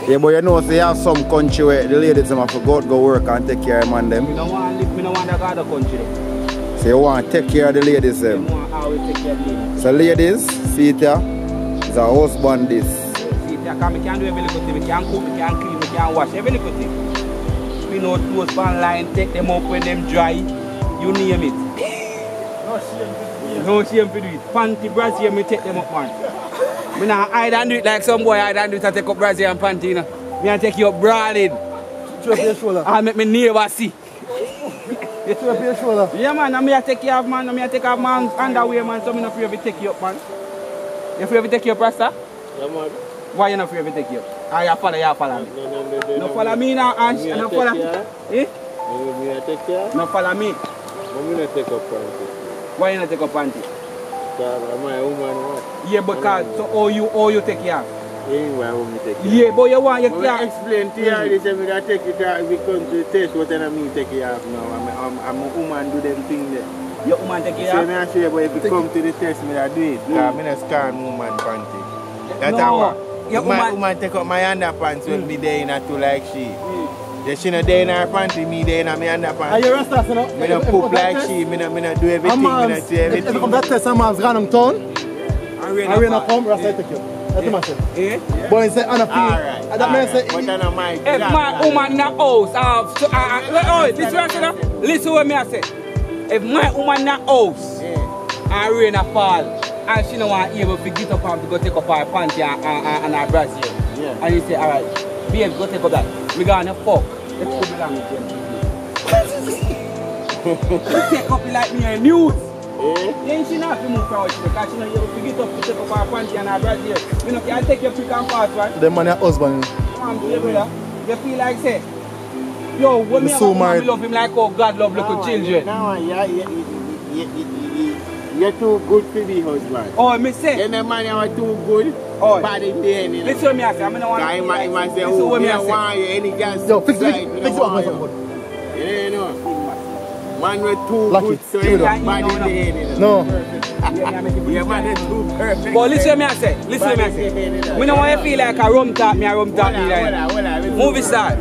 Yeah, but you know, say you have some country where the ladies them have to go out go work and take care of man Me them. don't want to live, me don't want to go to the country. So you want to take care of the ladies Them them. want always take care of me. So ladies, see it here. It's a husband this. See, I can, me can do every little thing. Me can cook, me can clean, me can wash, every little thing. Spin out clothes van line, take them up when them dry. You name it. No shame for do it. Panty, brassiere, me take them up, man. Me not hide and do it like some boy hide and do it and take up brassiere and panty, you know. Me and take you up brawling. Show up your shoulder. I make me neighbor see. Show up your shoulder. Yeah, man, I'm here take you off, man. I'm here take off man's underwear, man. So I'm not afraid to take you up, man. You afraid to take you up, Rasta? Yeah, man. Why you not afraid to take you up? Ah, you follow, you follow me. No, no, no, no, No follow me now, Ange. No follow care. Eh? Me, me a take care. No follow me. But me not take up panty. Why you not take up panty? Cause I'm my woman what? Yeah, because so all you, all you take care. Ain't why woman take care. Yeah, but you want your care. explain to you mm. this, and we gotta take it out. We come to test what I mean take it off now. I'm, I'm, I'm a woman do them thing there. Your woman take care. me I say, but if you come to the test, me I do it. Mm. Cause me not scan woman panty. That's No, how your my woman- woman take up my underpants mm. when me there in a two like she. Yeah, she not there in her panty, me there in a me Are underpants. you rest you know? Me not poop like she, me not, me not do everything, me not If do if you come everything. that test, I'm gone on town. Arena Arena Park. come, Rasta take you. That's what I say. Eh? But he say, Anna feel. Alright, And that man say, alright. But I know my If my woman in the house have so, uh, uh, oh, listen what I say. Listen what me I say. If my woman in the house Yeah. and rain a fall and she don't want able to get up and to go take off her panty and, and, and, and her brassiere. Yeah. And you say, alright, babe, go take up that. We gonna fuck. Let's go belong with them. you take up like me and news. Eh? Then she not have to move forward because she know you have to get up to take up her panty and her bra here. You know, can take your quick and fast, right? Them man your husband. Come on, you brother. You feel like say, yo, when me Me so married. love him like how God love little children. Now, yeah, yeah, yeah, yeah, you're too good to be husband. Oh, me say. Then the man you are too good, Oh. bad in the end. you know. Listen to me, I say, I don't want Guy might, might say, Listen oh, what me me I I say. want you, any girl Yo, fix it. Fix it no up, want you. up. Yeah, you know. Man with too Lock good, it. so you it up. bad in the end. No. Yeah, man is too perfect. But listen to me, I say. Listen to me, I say. Me no want you feel like a rum tap me, a rum tap me. Like. Movie star.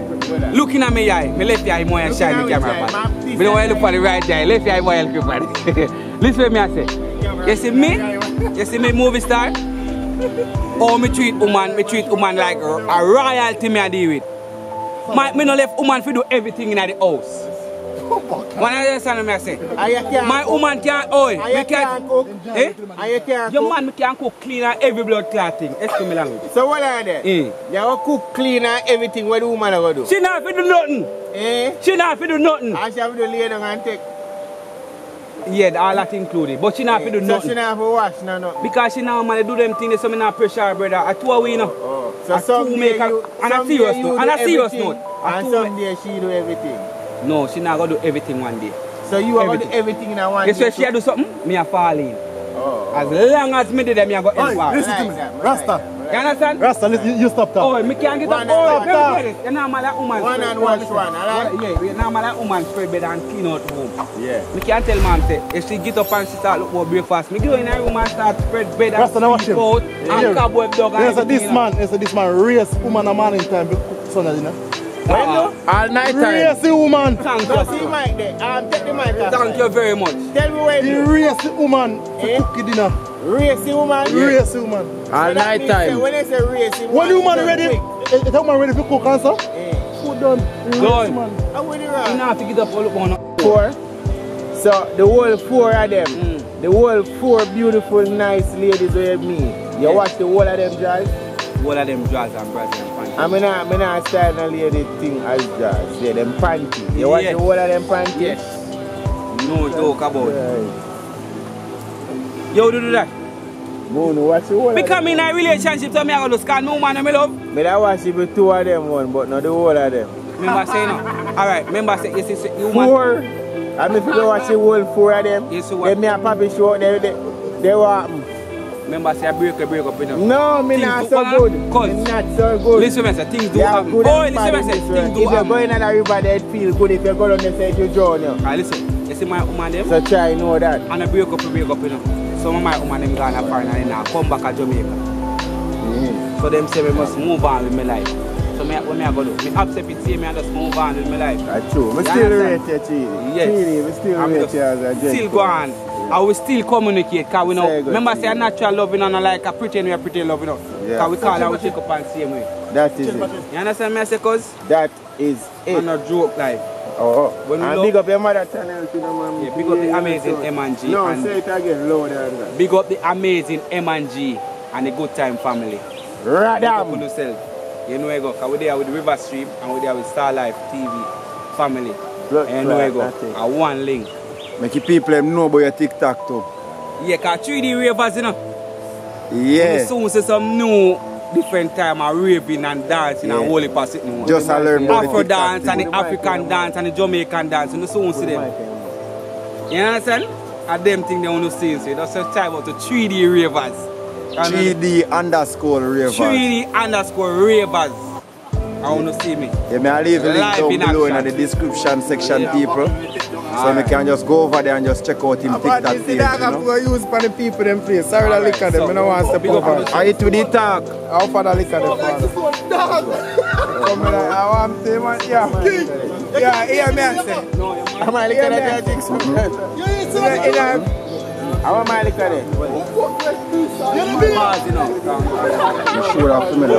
Looking at me eye, me left eye more and shine the camera which eye? Me don't want to look for the right eye, left eye more help you for it. Listen to me, I say. You see me? You see me movie star? Oh, me treat woman, me treat woman like a royalty me I deal with. My, me no left woman to do everything in the house. When I understand me I say, And you can't my cook. woman can't, oh, And me you can't cook. Eh? And you can't Your cook. man me can cook clean and every blood clot thing. Excuse me language. So what are they? Eh. You go cook, clean and everything what the woman are going to do. She not fi do nothing. Eh? She not fi do nothing. And she have to lay down and take. Yeah, all that included. But she not fi do So she nothing. not have to wash, no, no. Because she normally do them things so me not pressure her brother. I two away you know. Oh. So A some two make a- you, on a some serious day you note, do on a serious everything, note, a And some day she do everything. No, she not gonna do everything one day. So you are going to do everything in a one Guess day. when she do something, me a fall in. Oh. As long as me did them, me a go help listen to me. that, like Rasta. That, You understand? Rasta, listen, you, you stop that. Oh, me can't get up. One Oh, and let one. me get it. You know, like woman. One and wash one, alright? Yeah, yeah. Now, like woman spread bed and clean out home. Yeah. Me can't tell mom say if she get up and she start look for breakfast. Me go in her room and start spread bed and Rasta, now watch sleep him. out Yeah. and cobweb dog and Yes, sir, this you know. man, yes, sir, this man race woman a man in time to cook son, you know. When Uh-uh. All night time. Race the woman. Thank you. see mic there. Um, take the mic off. Thank you very much. Tell me when He you. race the woman to Eh? cook the dinner. Race the woman. Race the woman. So that means say When they say race, it When the wants woman to ready, is the woman ready to cook answer? Eh. Food done. Race Done. man. How would you You run? know have to get up all look on. Four. So the whole four of them, Mm. the whole four beautiful, nice ladies with me. You Yeah. watch the whole of them jazz. All of them drawers and bras and pants. I mean, I mean, I style no lady thing as jazz. Yeah, them panty. You watch Yes. the whole of them panty. Yes. No talk about it. Right. Yo, do do that. Moon, watch the whole Because in a relationship, so me I go to scan no and me love. Me that watch it with two of them one, but not the whole of them. Remember say no. Alright, remember say you see say the. Four. I mean, if you go watch the whole four of them, Yes, what? then me a papi show, they, they, they want. Remember say I break a break up you know. No, me Things not so good. cause- Me not so good. Listen me say things do Yeah, happen. Oh, listen bad me say in this world. things do If you go happen. in the river, they feel good. If you go down, they say you drown you. Ah, listen, you see my woman them So try know that. and I break up a break up you know. Some of my woman them gonna foreign and then I come back to Jamaica. Mm. So them say we must move on with my life. So me, what me I go do? Me accept it, see me and just move on with my life. That's true. We still understand? rate you, Chidi. Yes. Chidi, we still I'm rate you as a gent. Still go on. I will still communicate cause we know, Say remember thing. say a natural love you know, like a pretend we are pretend love you know. Yeah. Cause we call and we take up and same way. That is it. You understand me I say cause? That is I'm it. not joke like. Oh, When we and big up your mother channel to them. um, Yeah, big up the amazing so- M and G No, and- say it again, louder than that. Big up the amazing M and G and the good time family. Big up on Radam. yourself. You know where you go. Cause we there with River Stream and we're there with Star Life TV family. Blood You know where you go. A one link. Make you people them know about your TikTok too. Yeah, cause 3D ravers, you know. We Yeah. soon see some new different time of raving and dancing and Yeah. holy pass it now. Just a learn the Afro dance and the African dance and the Jamaican dance. You soon see them. You understand? And them thing they want to see. So that's a time out to 3D ravers. 3D underscore ravers. 3D underscore ravers. I want to see me. Yeah, me I leave a link down below in the description section, people. So me can just go over there and just check out him About TikTok this, page, the dog you have to use for the people them place. Sorry that liquor them, I don't want to step Big up on over. the- Are you to the talk? How far the liquor them father? Come here, I want to say, man, yeah. Yeah, hear me and say. How am I looking at that thing? In a- in a- How am I looking at it? Pause, you know. I'm sure I'm familiar.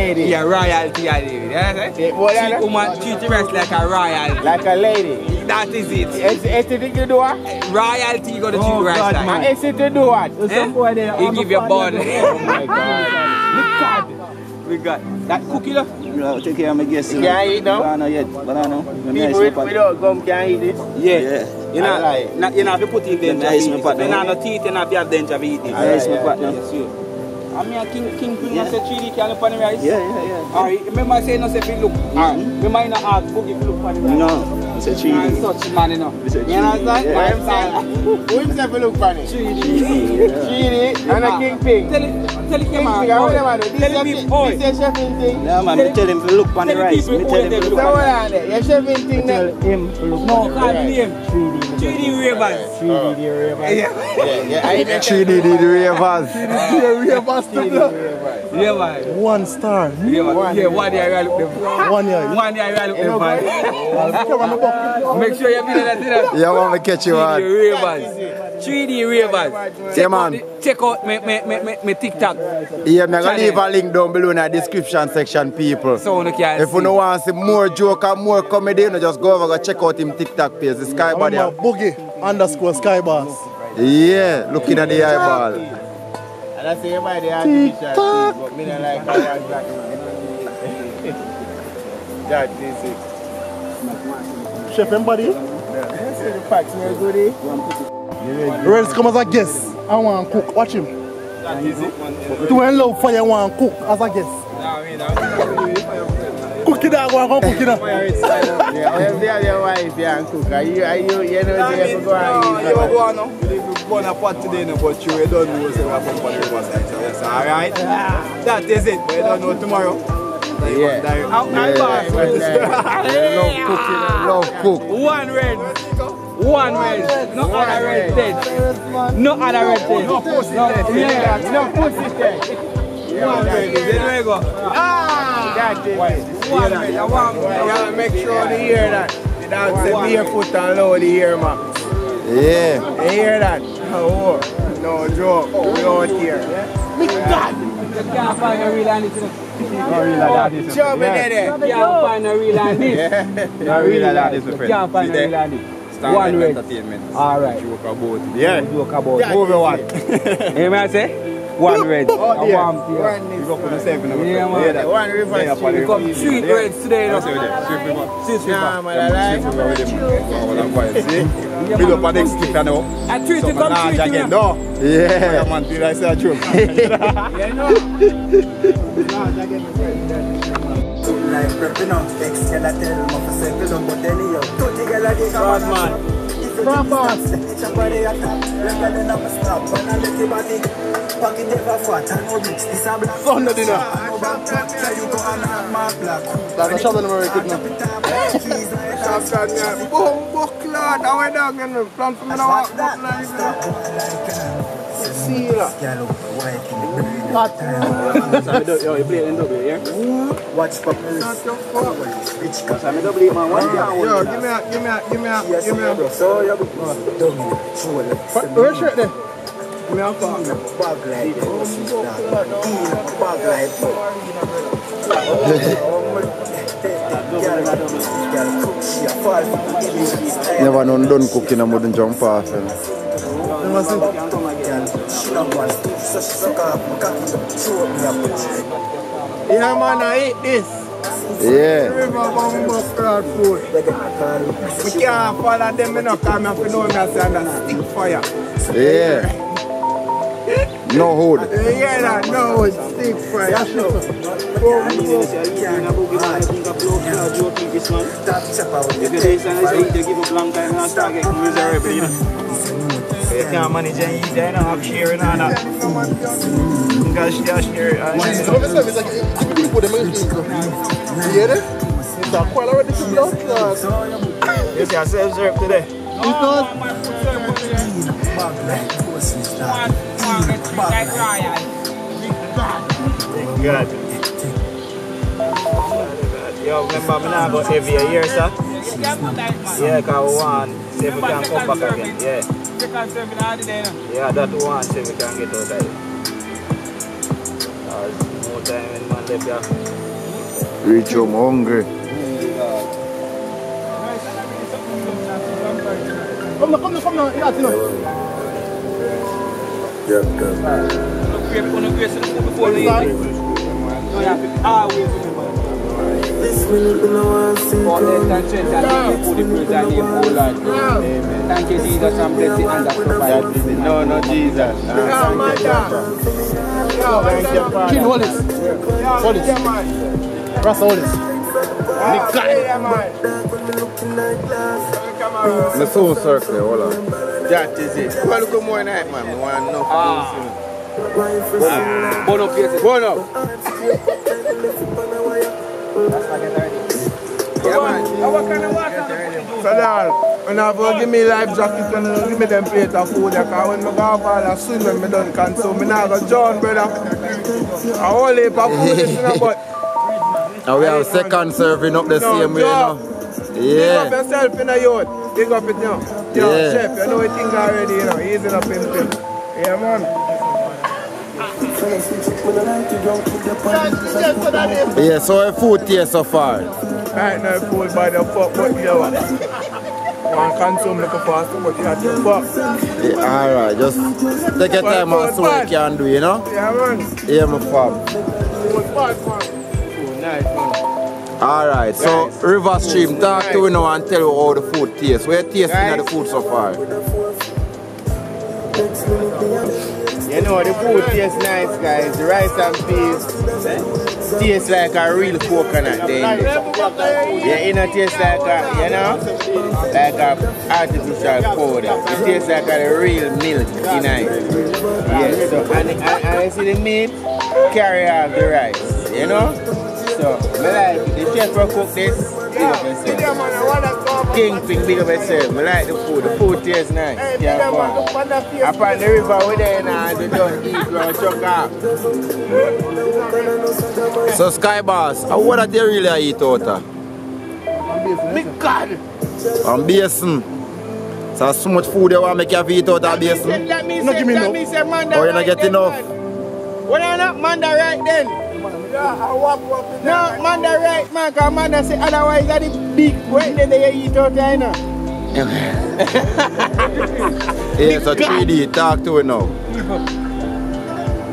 Yeah, royalty, I live. You? Yeah, what Treat are woman, treat the rest like a royalty. Like a lady. That is it. Is is it you do what? Royalty, you got to treat the right And like. is it you do what? Eh? He give you bun. Oh my God. we got. That cookie look. Bro, take care of my guests. You can't eat now? Banana yet. Banana. People with, without gum can't eat it. Yeah. Yeah. You know, like. na- you know, if you put in danger, Nice, eat my it. partner. You know, no teeth, you know, if you have danger, we eat it. I like my partner. Yes, you. I mean, King King Queen, Yeah. I said 3D can look on the rice. Yeah, yeah, yeah. Alright, remember I say no say if you look. Mm-hmm. Alright, remember I not ask Boogie if you look on the rice. No, it's a Man, cheating. such man, you know. It's a You understand? Yeah. What I'm saying? Who himself will look funny? 3D. Chidi and a kingpin. Tell it, tell it, Kingpin, come on. I want them to do Tell the this. people, This is a chefing thing. Yeah, man, me tell him to look on the Tell the rice. people Me who tell him they to So look what on are they? Your chefing thing Tell there. him to look No, on the call rice. me name. 3D Ravers. Oh. Yeah, yeah. I eat 3D the ravers. Yeah, man. One star. Yeah, man. Yeah, one day I look them. One year. One day I look them, man. Make sure you feel that, you know. Yeah, want me catch you 3D on. Ravers. 3D Ravers. Yeah, man. Check out, my, my, my, my, my TikTok. Yeah, me gonna leave a link down below in the description section, people. So you can If you no want to see more joke and more comedy, you know, just go over go check out him TikTok page, the Sky Body. Remember, Boogie underscore Sky Yeah, looking at the eyeball. And I say everybody artificial thing, but me not like how I black man. That this is. Chef everybody. See the packs were good, eh? Ready to come as a guest. I want to cook. Watch him. That is it. To when love for you want to cook as a guest. Cook it out, go and cook it out. Yeah, when they have your wife here and cook, are you, are you, you know, they ever go and eat? You go on now. You live born a pot today, no, but you don't know say what from the riverside. So yes, all right. That is it, but you don't know tomorrow. Yeah. How I boss. Love cooking, love cook. One red. One red. No other red dead. No other red dead. No pussy dead. Yeah. No pussy there. One red. There we go. Ah. That is it. One red. I want. You gotta make sure they hear that. The dog say barefoot and low the ear, man. Yeah. They hear that? Oh, oh, no joke. We out here. You can't find a real and this. No real and this. Show me there. You can't find a real and this. No real and this. You can't find a real and this. One entertainment. All right. Joke about it. Yeah. Joke about Yeah, it. Over what? Hear me I say? One red. Oh, A yeah. warm tea. One is. Big up on yourself, you know. Uh, yeah, Yeah, man. the one river Yeah, street. we come three reds today, you know. Street Street Yeah, man, I like. Big up on next stick, you know. I treat you come treat you, you know. Yeah. man, did I say a joke? Like prepping up, ex girl I tell me for settle down, but anyhow, thirty girl a day come on. Man. If you from boss, it's a body attack. Longer than I'm a stop, when I let the body. Pocket never fat, I know rich. This a black. Thunder dinner. I know back truck, tell you go on and my black. That's a shot in America now. Stop that, man. Boom, book, lord. How I dog and plan for me to walk up like that. See you. Yo, you play it in double, yeah? Watch for police. Rich cut. I'm a double eight, man. One down, one Yo, down. give me a, give me a, give me a, Yes, give me a. so you dummy. Show it. Where's shirt then? Give me a phone. Bag like that. Bag like that. Never known done cooking and wouldn't jump eh? Off. You know. Never see. Yeah, man, I eat this. Yeah. River bumbo crowd food. We can't follow them, you know, because I have to know me as a stick fire. Yeah. No hood. You hear that? No, it's stick fire. You can't manage and eat there, you know, I'm sharing and that. You share. So what is like if you put them in the You hear it? It's a quite already to blow. You see, I self-serve today. Good. Yo, remember, I'm not go every year, sir. Yeah, because we want, see if we can come back again. Yeah. Yeah, that one, see if we can get out of it. There's no time when man left here. Reach home hungry. Come now, come now, come now. Yeah, you know. you have to always remember. For and strength and for the name, oh Lord. Amen. Thank you, Jesus, and blessing and that provide. That is. No, no, Jesus. Ah, thank you, Father. King yeah, Wallace. yeah, man. Rasta. Ah. Come on. The soul circle, hold on. That is it. On, look more man. We want enough Ah. news, Bono places. You know. Burn up. Yeah, man. What kind of water? So dad, when I go give me life jacket and you give me them plate of food, because when I go off all the swim when I done consume, I now go John, brother. A whole heap of food is in a but And we have second serving up the No, same way, you Joe. know. Big up yourself in the yard. Big up it now. Yo, Yeah. chef, you know it thing already, you know. Easy up in thing. Yeah, man. Yeah, so how food taste so far? Right now, food by the fuck, but you know what? One consume like a fast, but you have to fuck. Yeah, Alright, just take your time and see what you can do, you know? Yeah, man. Yeah, my fam. Food fast, man. Nice, man. Alright, so River Stream, talk to me now and tell you how the food tastes. Where you tasting the food so far? You know, the food tastes nice, guys. The rice and peas tastes like a real coconut. thing. Yeah, it don't taste like a, you know, like a artificial powder. It tastes like a real milk in it. Yeah, so, and, and, and you see the meat carry off the rice, you know? So, me like. The chef will cook this, big up Yeah, yourself. man, I want to go. Kingpin, big up yourself. Me like the food. The food tastes nice. Hey, Yeah, up go on on. the on the face. Up on the river we there now, they don't eat, we chuck up. So Sky Boss, how what do you really eat out of? Me God! And basin. So so much food you want to make you eat out of basin? That means No say, give me that no. means say Manda Oh, you're not right get then, enough? man. When I not Manda right then? Yeah, I walk up in there. No, right man, cause Manda say otherwise that big right then they eat out there, you know. Yeah, so 3D, talk to me now.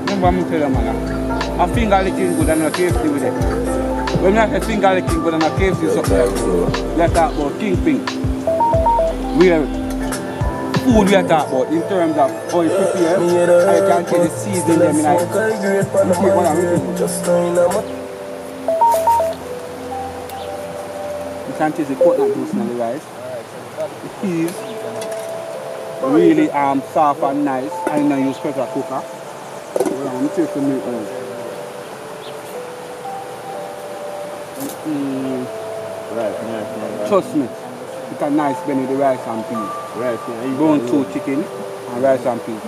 Remember me tell you, man. A finger licking good and a KFC with it. When I say finger licking good and a KFC something, let's talk about kingpin. Where food we are talking about in terms of how it's prepared, I can get the seasoning them in like. Quick one, quick. You can taste the coconut juice in the rice. The peas, really um, soft and nice. I don't use pressure cooker. Yeah, I'm taste the milk oil. Mm, Right, nice, man. trust me, it's a nice blend with the rice and peas. Right, yeah. Bone two chicken and rice and peas.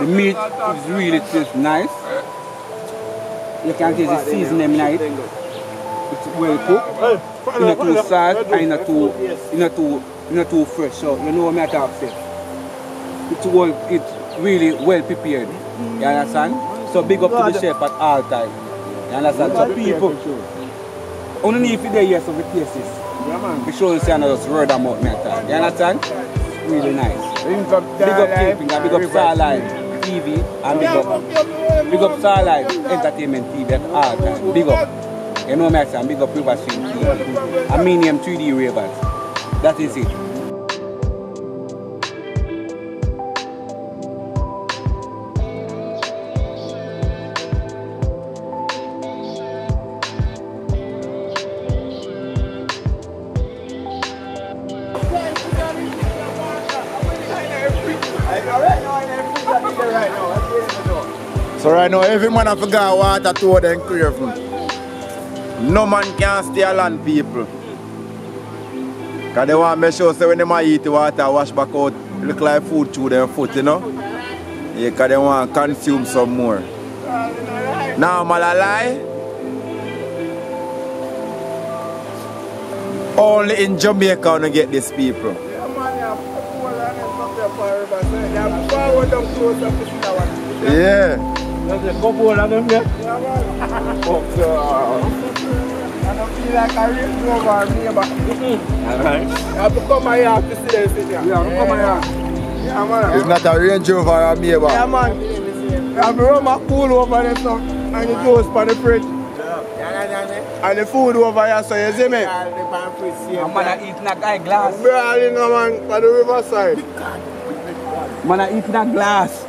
The meat is really tastes nice. You can taste the seasoning nice. It's well cooked. It's not too salt and not too, it's not too, it's not too fresh. So you know what I'm talking about. It's well, it's really well prepared. You understand? So big up to the chef at all time. You understand? So people, only if you're yes of the places. Be sure you say another word about all. You understand? Really nice. Big up Star Life, big up Star Life TV, and big up, big up Star Life Entertainment TV at all time. Big up. You know me, I say, big up River Stream TV. I mean him 3D Ravers. That is it. So right now, every man have got water to them crave. No man can steal alone, people. Because they want to make sure so when they eat the water, wash back out, look like food through their foot, you know? Yeah, they want to consume some more. Now, I lie? Only in Jamaica you get these people. Yeah, man, yeah. Food and then come there for riverside. Yeah, forward down close up to see that one. Yeah. Yeah, man. Fuck, uh, I don't feel like I reach over our neighbor. I have to come my yard to see them sit here. Yeah, come my yard. Yeah, man. It's not a Range Rover or a Maybach. Yeah, man. I have to run my cool over there so, and the juice for the fridge. And the food over here, so you see me? I'm gonna eat in a guy glass. Brawling, no man, by the riverside. Man, I eat in a glass.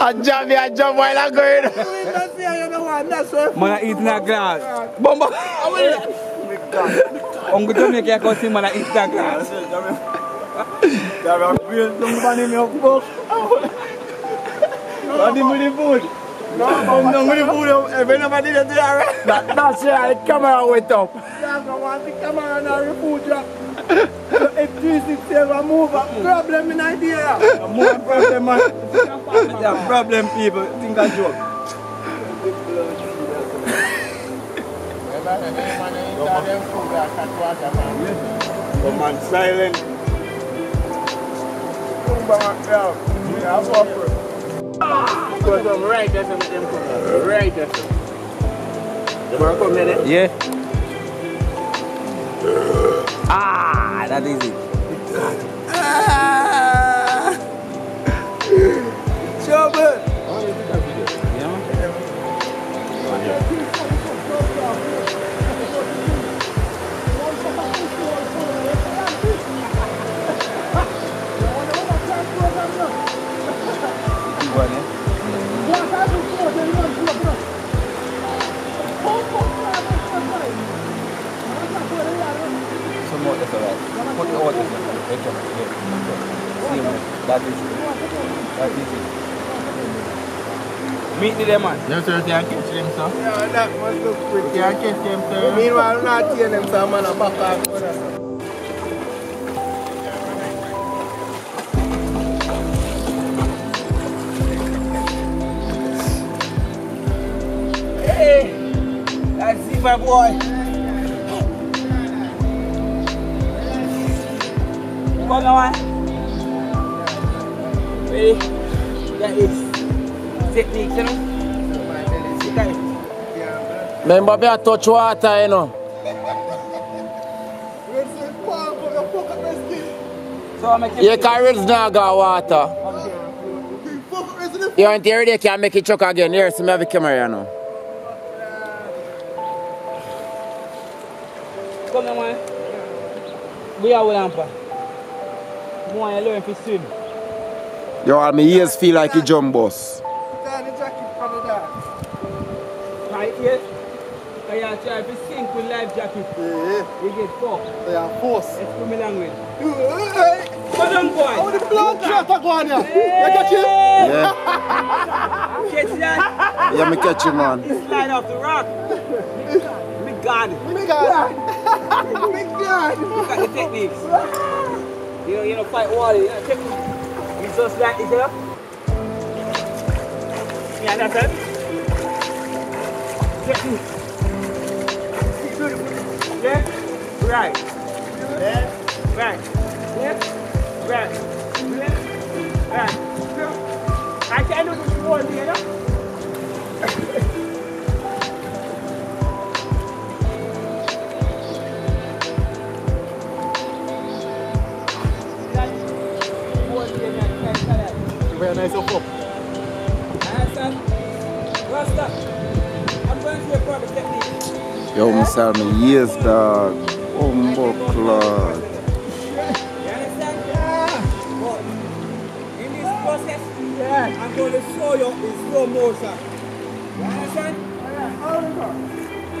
I jump me, I jump while I'm going. That's Man, I eat in a glass. Bomba. Uncle Jamaica can see man, I eat in a glass. Body with the food. No, come down with the food. If nobody did it, you alright. That, that's right, the camera went up. Yeah, I want the camera and the food drop. If 360 ever move, a problem in idea. More problem, man. Problem, people. Think I joke. Come on, silent. Come back, I'm up for it. Because I'm right, that's what them. Right, that's it. Wanna come here? Yeah. Ah, that is it. Trouble. More, alright. Put the order. Hey, come on. Yeah. See you. That is. That is it. Meet the man. Yes, sir, they can catch them, sir. Yeah, that must look pretty. They can catch them, sir. Meanwhile, I'm not seeing them, so man, I'm back off. Hey, that's it, my boy. Come on. Ready? That is technique, you know? Look at. Remember, touch water, you know. So You can rinse now got water. You want to hear they can make it choke again. Here, see me have a camera, you know. Come on, man. We are with Ampa. More you learn to swim. Yo, all my ears feel like a jump bus. Turn the jacket from the dark. Right here. Because you try to sink with life jacket. Yeah, You get fucked. they are forced. That's for me language. Hey, Come on, boy. how the blood clot are going here? You catch it? Yeah, Catch that? yeah, me catch you, man. He slide off the rock. Big God. Big God. Big God. Look at the techniques. You know, you know, fight water. You know. It's just like you know? You understand? Beautiful. Left, right. Left, right. Left, right. Left, right. I can't do this wall, you know? Very nice of up. Understand? I'm going to a private technique. Yo, me sell me ears, dog. Humble clot. You understand? But in this process, I'm going to show you in slow motion. You understand?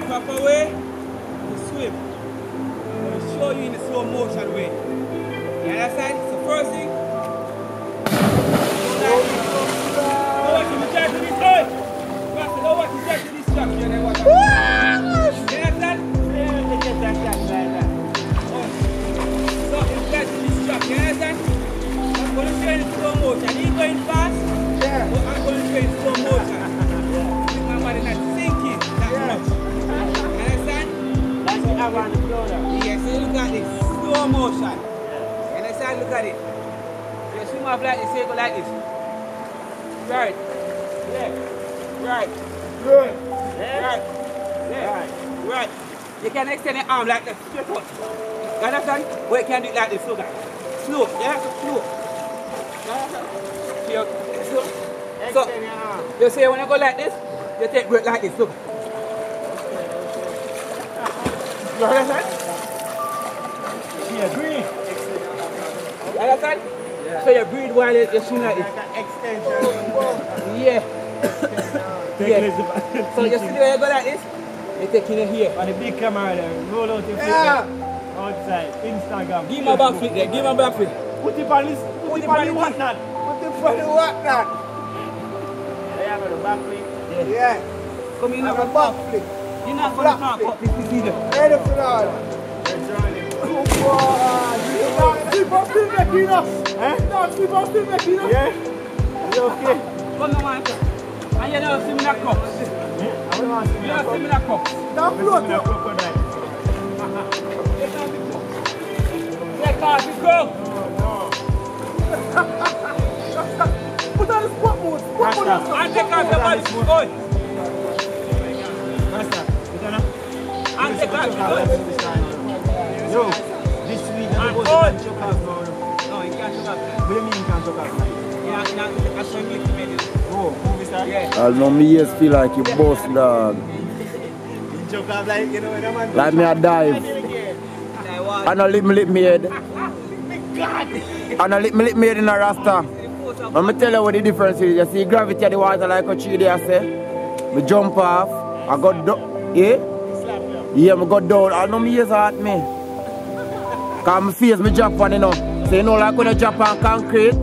Proper way to swim. I'm going to show you in the slow motion way. Go like this, you take breath like this, look. You understand? Yeah, green. You understand? So you breathe while you, you swing like this. Yeah. yeah. So you see the way you go like this? You take in here. On the big camera there, roll out your feet Yeah. outside, Instagram. Give me a back flip there. Give me a back flip. Put it on this, put it on the whatnot. Put it on the whatnot. Yeah, I got the back flip. Yeah. Come in Have a a back flip. You're not going to talk about this is either. Ready for that. Good boy. Keep on still making us. Eh? No, keep on still making us. Yeah. You okay? Come on, man. And you don't see me in a cup. You don't see me in a cup. Don't float The up. crocodile. Take off the cup. Put on the spot mode. Spot mode. Rasta. And take off your body. Good. Rasta, you gonna? And take off your body. Yo, this week I'm And supposed on. to choke off now. No, you can't show up. What do you mean you can't choke off? Yeah, yeah, I saw you lift me. Movie star? Yeah. I know me ears feel like you boss dog. You choke off like, you know, when a man... Like me a dive. I want. I know lip me lip me head. I know lip me lip me head in a rasta. Let me tell you what the difference is. You see gravity of the water like a tree there say. Me jump off. I go down. Yeah? Yeah, me go down. I know me ears hurt me. Cause my face me drop on you know. So you know like when you drop on concrete,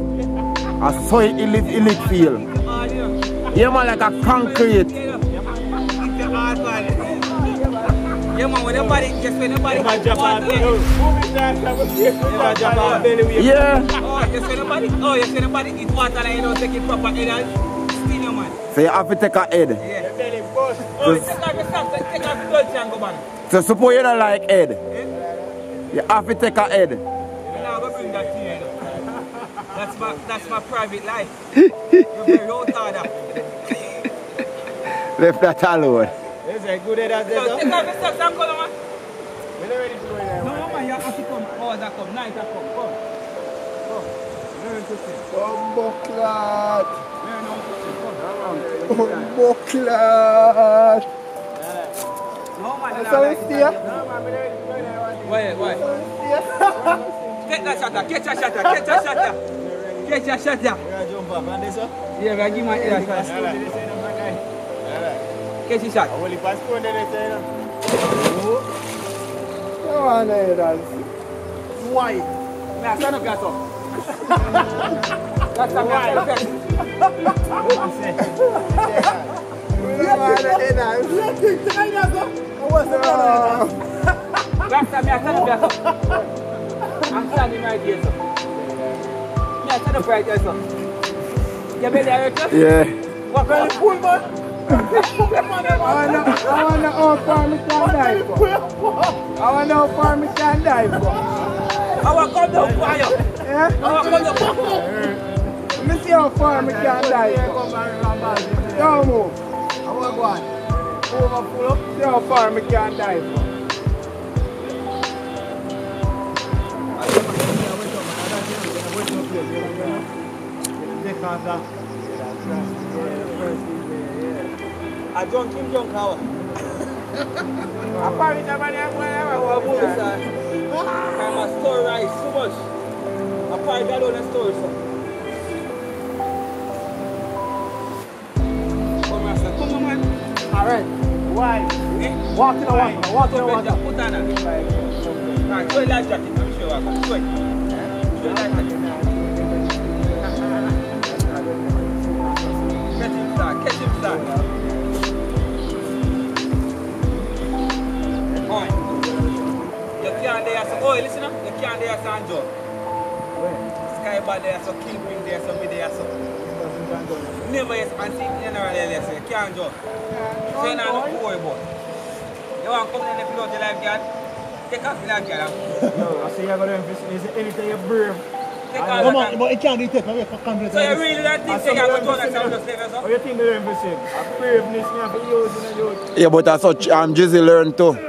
I saw it it, it, it feel. Yeah man like a concrete. On, in yo, it. movie star, you man drop on belly with Yeah. Oh, just when nobody, oh, just when nobody eat water like you know, take it proper head and steam your man. So you have to take a head. Yeah. belly bust. Oh, take off your take off your belt and go back. So suppose you don't like head. Eh? You have to take a head. You now go bring that to you, you know. That's my, that's my private life. You're very out order. Left that alone. Is it good head as So this? take off your socks and come on, man. We're not ready to go in there. No, man, you have to come. Oh, that come, night that come, come. Learn to sing. Bumbo clot. Learn how to sing, come. Bumbo clot. No, man, you That's not how like it's it. there. Why, why? Get that shot, catch a shot, catch a shot. Catch a shot, yeah. We're gonna jump off on this, huh? Yeah, we give my head a shot. Alright. Did they say no, my guy? Catch a shot. I will leave pass phone, then they say, no. Come on, Edas. Why? Now stand up, gas up. That's a man. What you say? Come on, Edas. Let it try that, sir. What's the matter? Last time I stand up, gas up. I'm standing right here, sir. Me, I stand up right here, sir. Your belly hurt you? Yeah. What kind of Pull, man. I wanna, wanna how far me can dive for. I wanna how far me can dive for. I want to come down you. Yeah? I want to come down. Let me see how far me can dive for. Don't move. I wanna go on. Over pull up. See how far me can dive for. I drunk him drunk now. Apparently, nobody has one movie, sir. I'm a store rice so much. Apparently, I don't know store, sir. Come on, sir. Come on, man. Alright. Why? Eh? Walk in the water. Walk in the Put water. that- Put on that. Alright, show your life jacket. Let me show you. what- Show it. Show jacket. There, so. Oh, listen up. You can't there, San Joe. Sky bar there, so Kingpin there, so me there, so. Never yes, and see general there, so you can't Joe. So you're not no poor boy. You want to come in and fill out your life guard? Take off your life guard. Yo, I say you're going to is anything you brave. Take I off know, your man, But it can't be taken away from confidence. So you really don't think you can go turn and just leave us What up? you think they're for same? A braveness me have to use in a youth. Yeah, but as such, um, Jizzy learn too.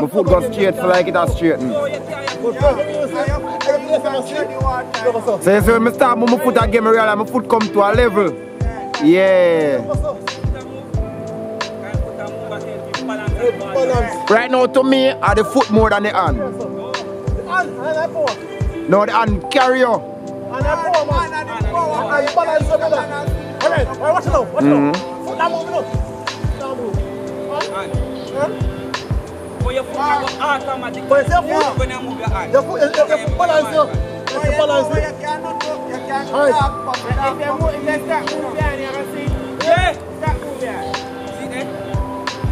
my foot go straight so like it has straightened. You carry your So see when me stop, my foot again, I realize my foot come to a level. Yeah. Right now to me, are the foot more than the hand. And, and I power. No, the hand carry you. And I power, man. And you balance up with that. All right, all right, watch it out, watch it out. Mm-hmm. Foot now moving up. Now move. But foot. When you move your hand. Foot, your, your. Yeah. See that?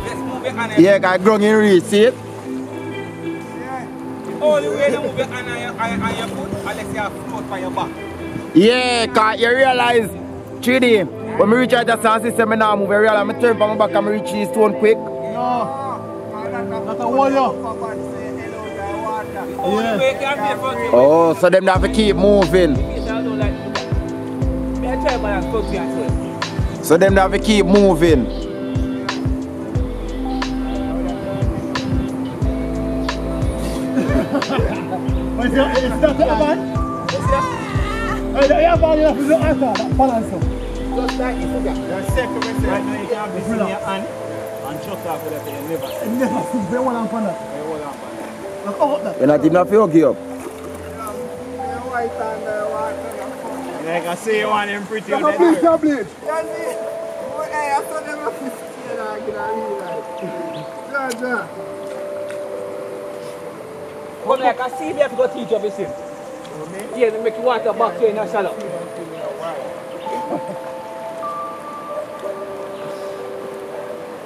Just move your hand. Yeah, guy grung in reach, see it? Only way you move your hand on your, on on your foot unless you have float for your back. Yeah, cause you realize 3D. When me reach out the sound system, I now move, I realize I turn from my back and I reach this stone quick. No. That's a warrior. Yeah. way you can pay for it. Oh, so them have to keep moving. Me I try balance foot behind foot. So them have to keep moving. But it's, it's a man. Hey, the air ball, you have to do that balance. Just like if you second message. Right you can be in your hand and chuck off with it and never see. You never see very well on that. You hold on for that. Look out that. You're not even have to hug you up. Like I say, you want him pretty on Look the at bleach, that bleach. Come like I see you have to go teach you this thing. Yeah, they make you water back here in a shallow.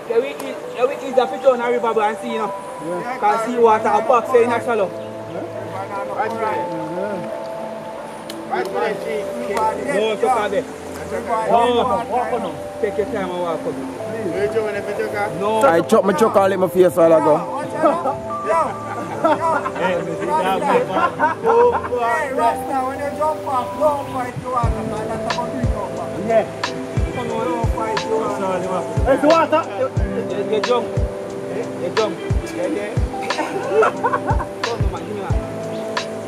Yeah, we eat, yeah, we eat the fish on a river and see, you know. Can see water back here in a shallow. Right right. Right right. No, so can they. No, walk on now. Take your time and walk on. You doing it, you got? No. I chop my choke all in my face while I go. Hey, this is that man. Go for it. Yeah. Come on, Sorry, man. Hey, the water. you, you jump. You. Yeah, yeah. Come on, man, give me that.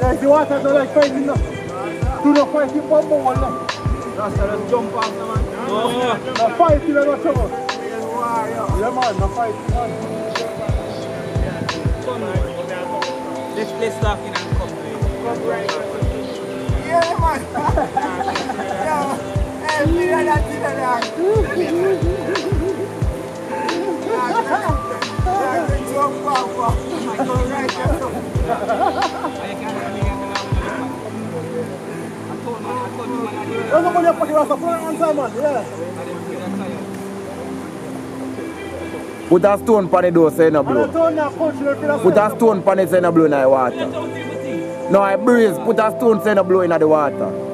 Yeah, the water don't like fighting. Do not fight for more now. That's a jump off, man. No. No fighting and no trouble. Yeah, man, no fighting, man. Let's play stuff in and come. Come. There's nobody up it on time, man. Yeah. Put a stone pan the door so no blow. Put a stone pan it so you no blow in the water. No, I breeze. Put a stone so no blow in the water.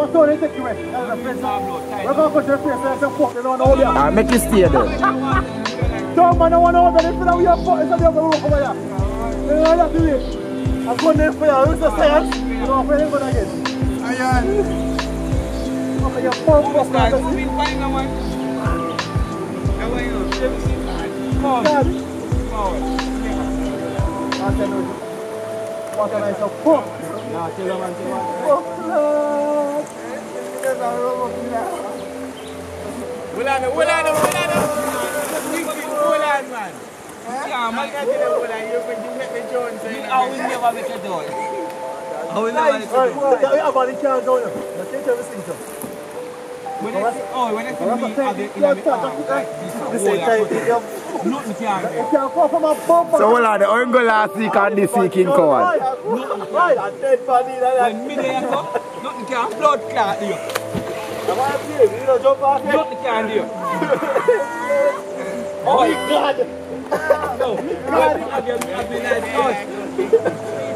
If I turn it, take you away. That's the friend. We're going to punch your face and say, fuck, you don't want to hold. I make you stay there. Some man don't want to hold you. If you don't have fuck, it's not the other roof over here. You know what you do? I'm going there for you. Who's the science? You know what I'm going again. Ayan. Okay, you're fuck, fuck, Guys, fuck. who been fighting that one? That one, you know, everything. Come on. God. Come on. I tell you. What can I say? Fuck. Nah, tell them and tell them. Fuck, Lord. Hold on, hold on, hold on. Hold on, man. Yeah, I man. got to the hold on. You're going to make me join. so you know. I will never make a door. I will never make a Alright, door. well, you have all the cans down here. Now take care of this thing, sir. When I see, oh, when I see me have it in Your my time, arm, like this, a This whole ain't of time. footage. You Nothing can do. can't come from a bumper. So hold on, the oil go last week and this week in coward. Right, a dead body like that. When me there come, nothing can blood clot you. That's why I'm saying, you know, jump off here. Nothing can do. Oh, my God. No, I get me, I be like us.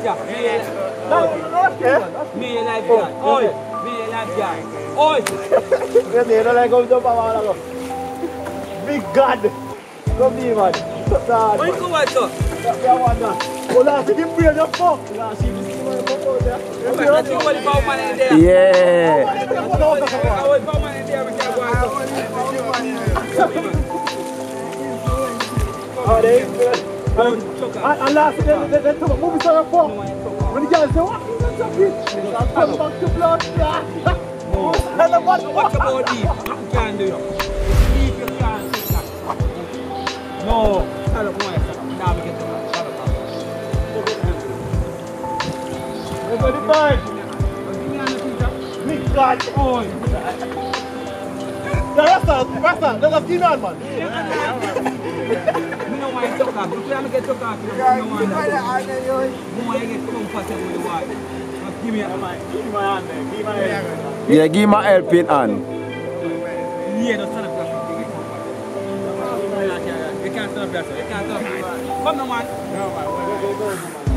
Yeah, me a- No, no, no, okay. Me a like that. Oi, me a like that. Oi. Yes, you don't like how jump off here, go. Big God. Come here, man. Nah, Where you go, what, sir? Yeah, one, man. Oh, last week, him brain just fuck. Last week, him brain just fuck out there. You see Yeah. What the fuck out there? The only power man in there, we can go and they and, and, and last they, they, they talk about movie star fuck. When the guys say, what? That's bitch. I'll come back to blood. Tell them what What about deep? You can't do it. Deep, you can't take that. No. Tell them why. 35. Nicht gleich. Oh, ja, Rasta, Rasta, das ist Dinan, Mann. Mino wa get talk, you can't get talk. Mino wa get talk. Mino wa get talk. Give me a. Give me my hand. Give my hand. Yeah, give my helping hand. Yeah, don't stand up. You can't stand up. You can't stand up. Come on, man. No, man.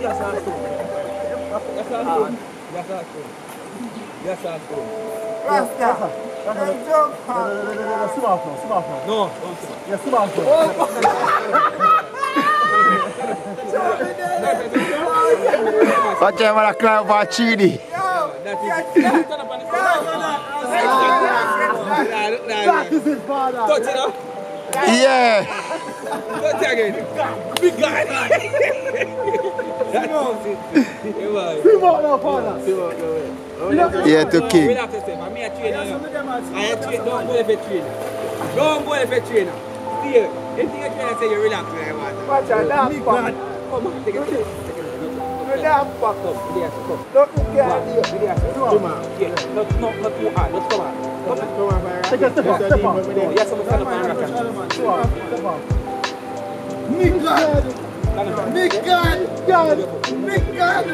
Yasaku. Yasaku. Yasaku. Yasaku. Basta. Smartphone, smartphone. No, no smartphone. Yeah, smartphone. Oh. Oggi è la Clara Pacini. Touch it up. Yeah. Touch it again. Big guy. Out now. Yeah, to. Don't go you. Don't say you. Watch out. Come on, take fuck. Come, Elias, come. Don't on. Come on. Come on. Yes, up. Big God. Big God. God. Big God.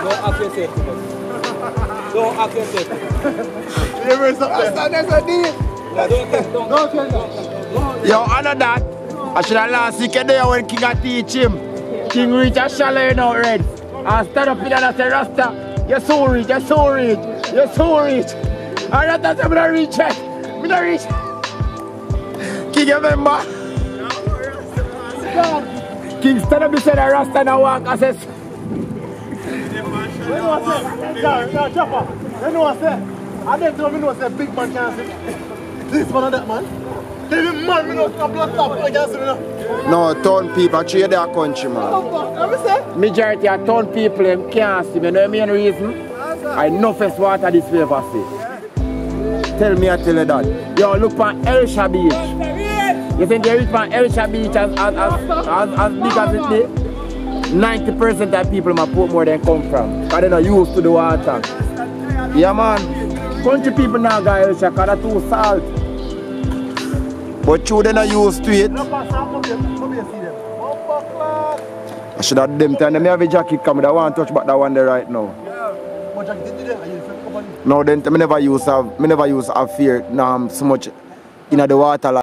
Don't act yourself too much. Don't act yourself. There is something. That's a deal. Don't get, don't Don't change that. Yo, I that. I should have last week there when King a teach him. King reach a shallow you know, red. And stand up in and say, Rasta, you're so rich, you're so rich, you're so rich. And Rasta say, I'm not rich yet. I'm not rich. King, you remember? King stand up beside the Rasta and walk and says, You know what I say? Yeah, yeah, chopper. You know what I say? I didn't tell me know say big man can't see. This one and that man. Even man, we know some blood stop. I can't see me now. No, town people trade their country, man. What the fuck? Let me say. Majority of town people them can't see me. You know the main reason? I know first water this river see. Tell me I tell you that. Yo, look for Hellshire Beach. You think they reach from Hellshire Beach as, as, as, as, as big as it is? 90% of people might put more than come from. Because they're not used to the water. Yeah, man. Country people now go Hellshire because they're too salt. But you they're not used to it. No pass out. Come here. Come here, see them. Fuck, lad. I should have them time. Let me have a jacket come. I want to touch back that one there right now. What jacket did you do? Are you from company? No, then I never use have me never use have fear um, so much in the water like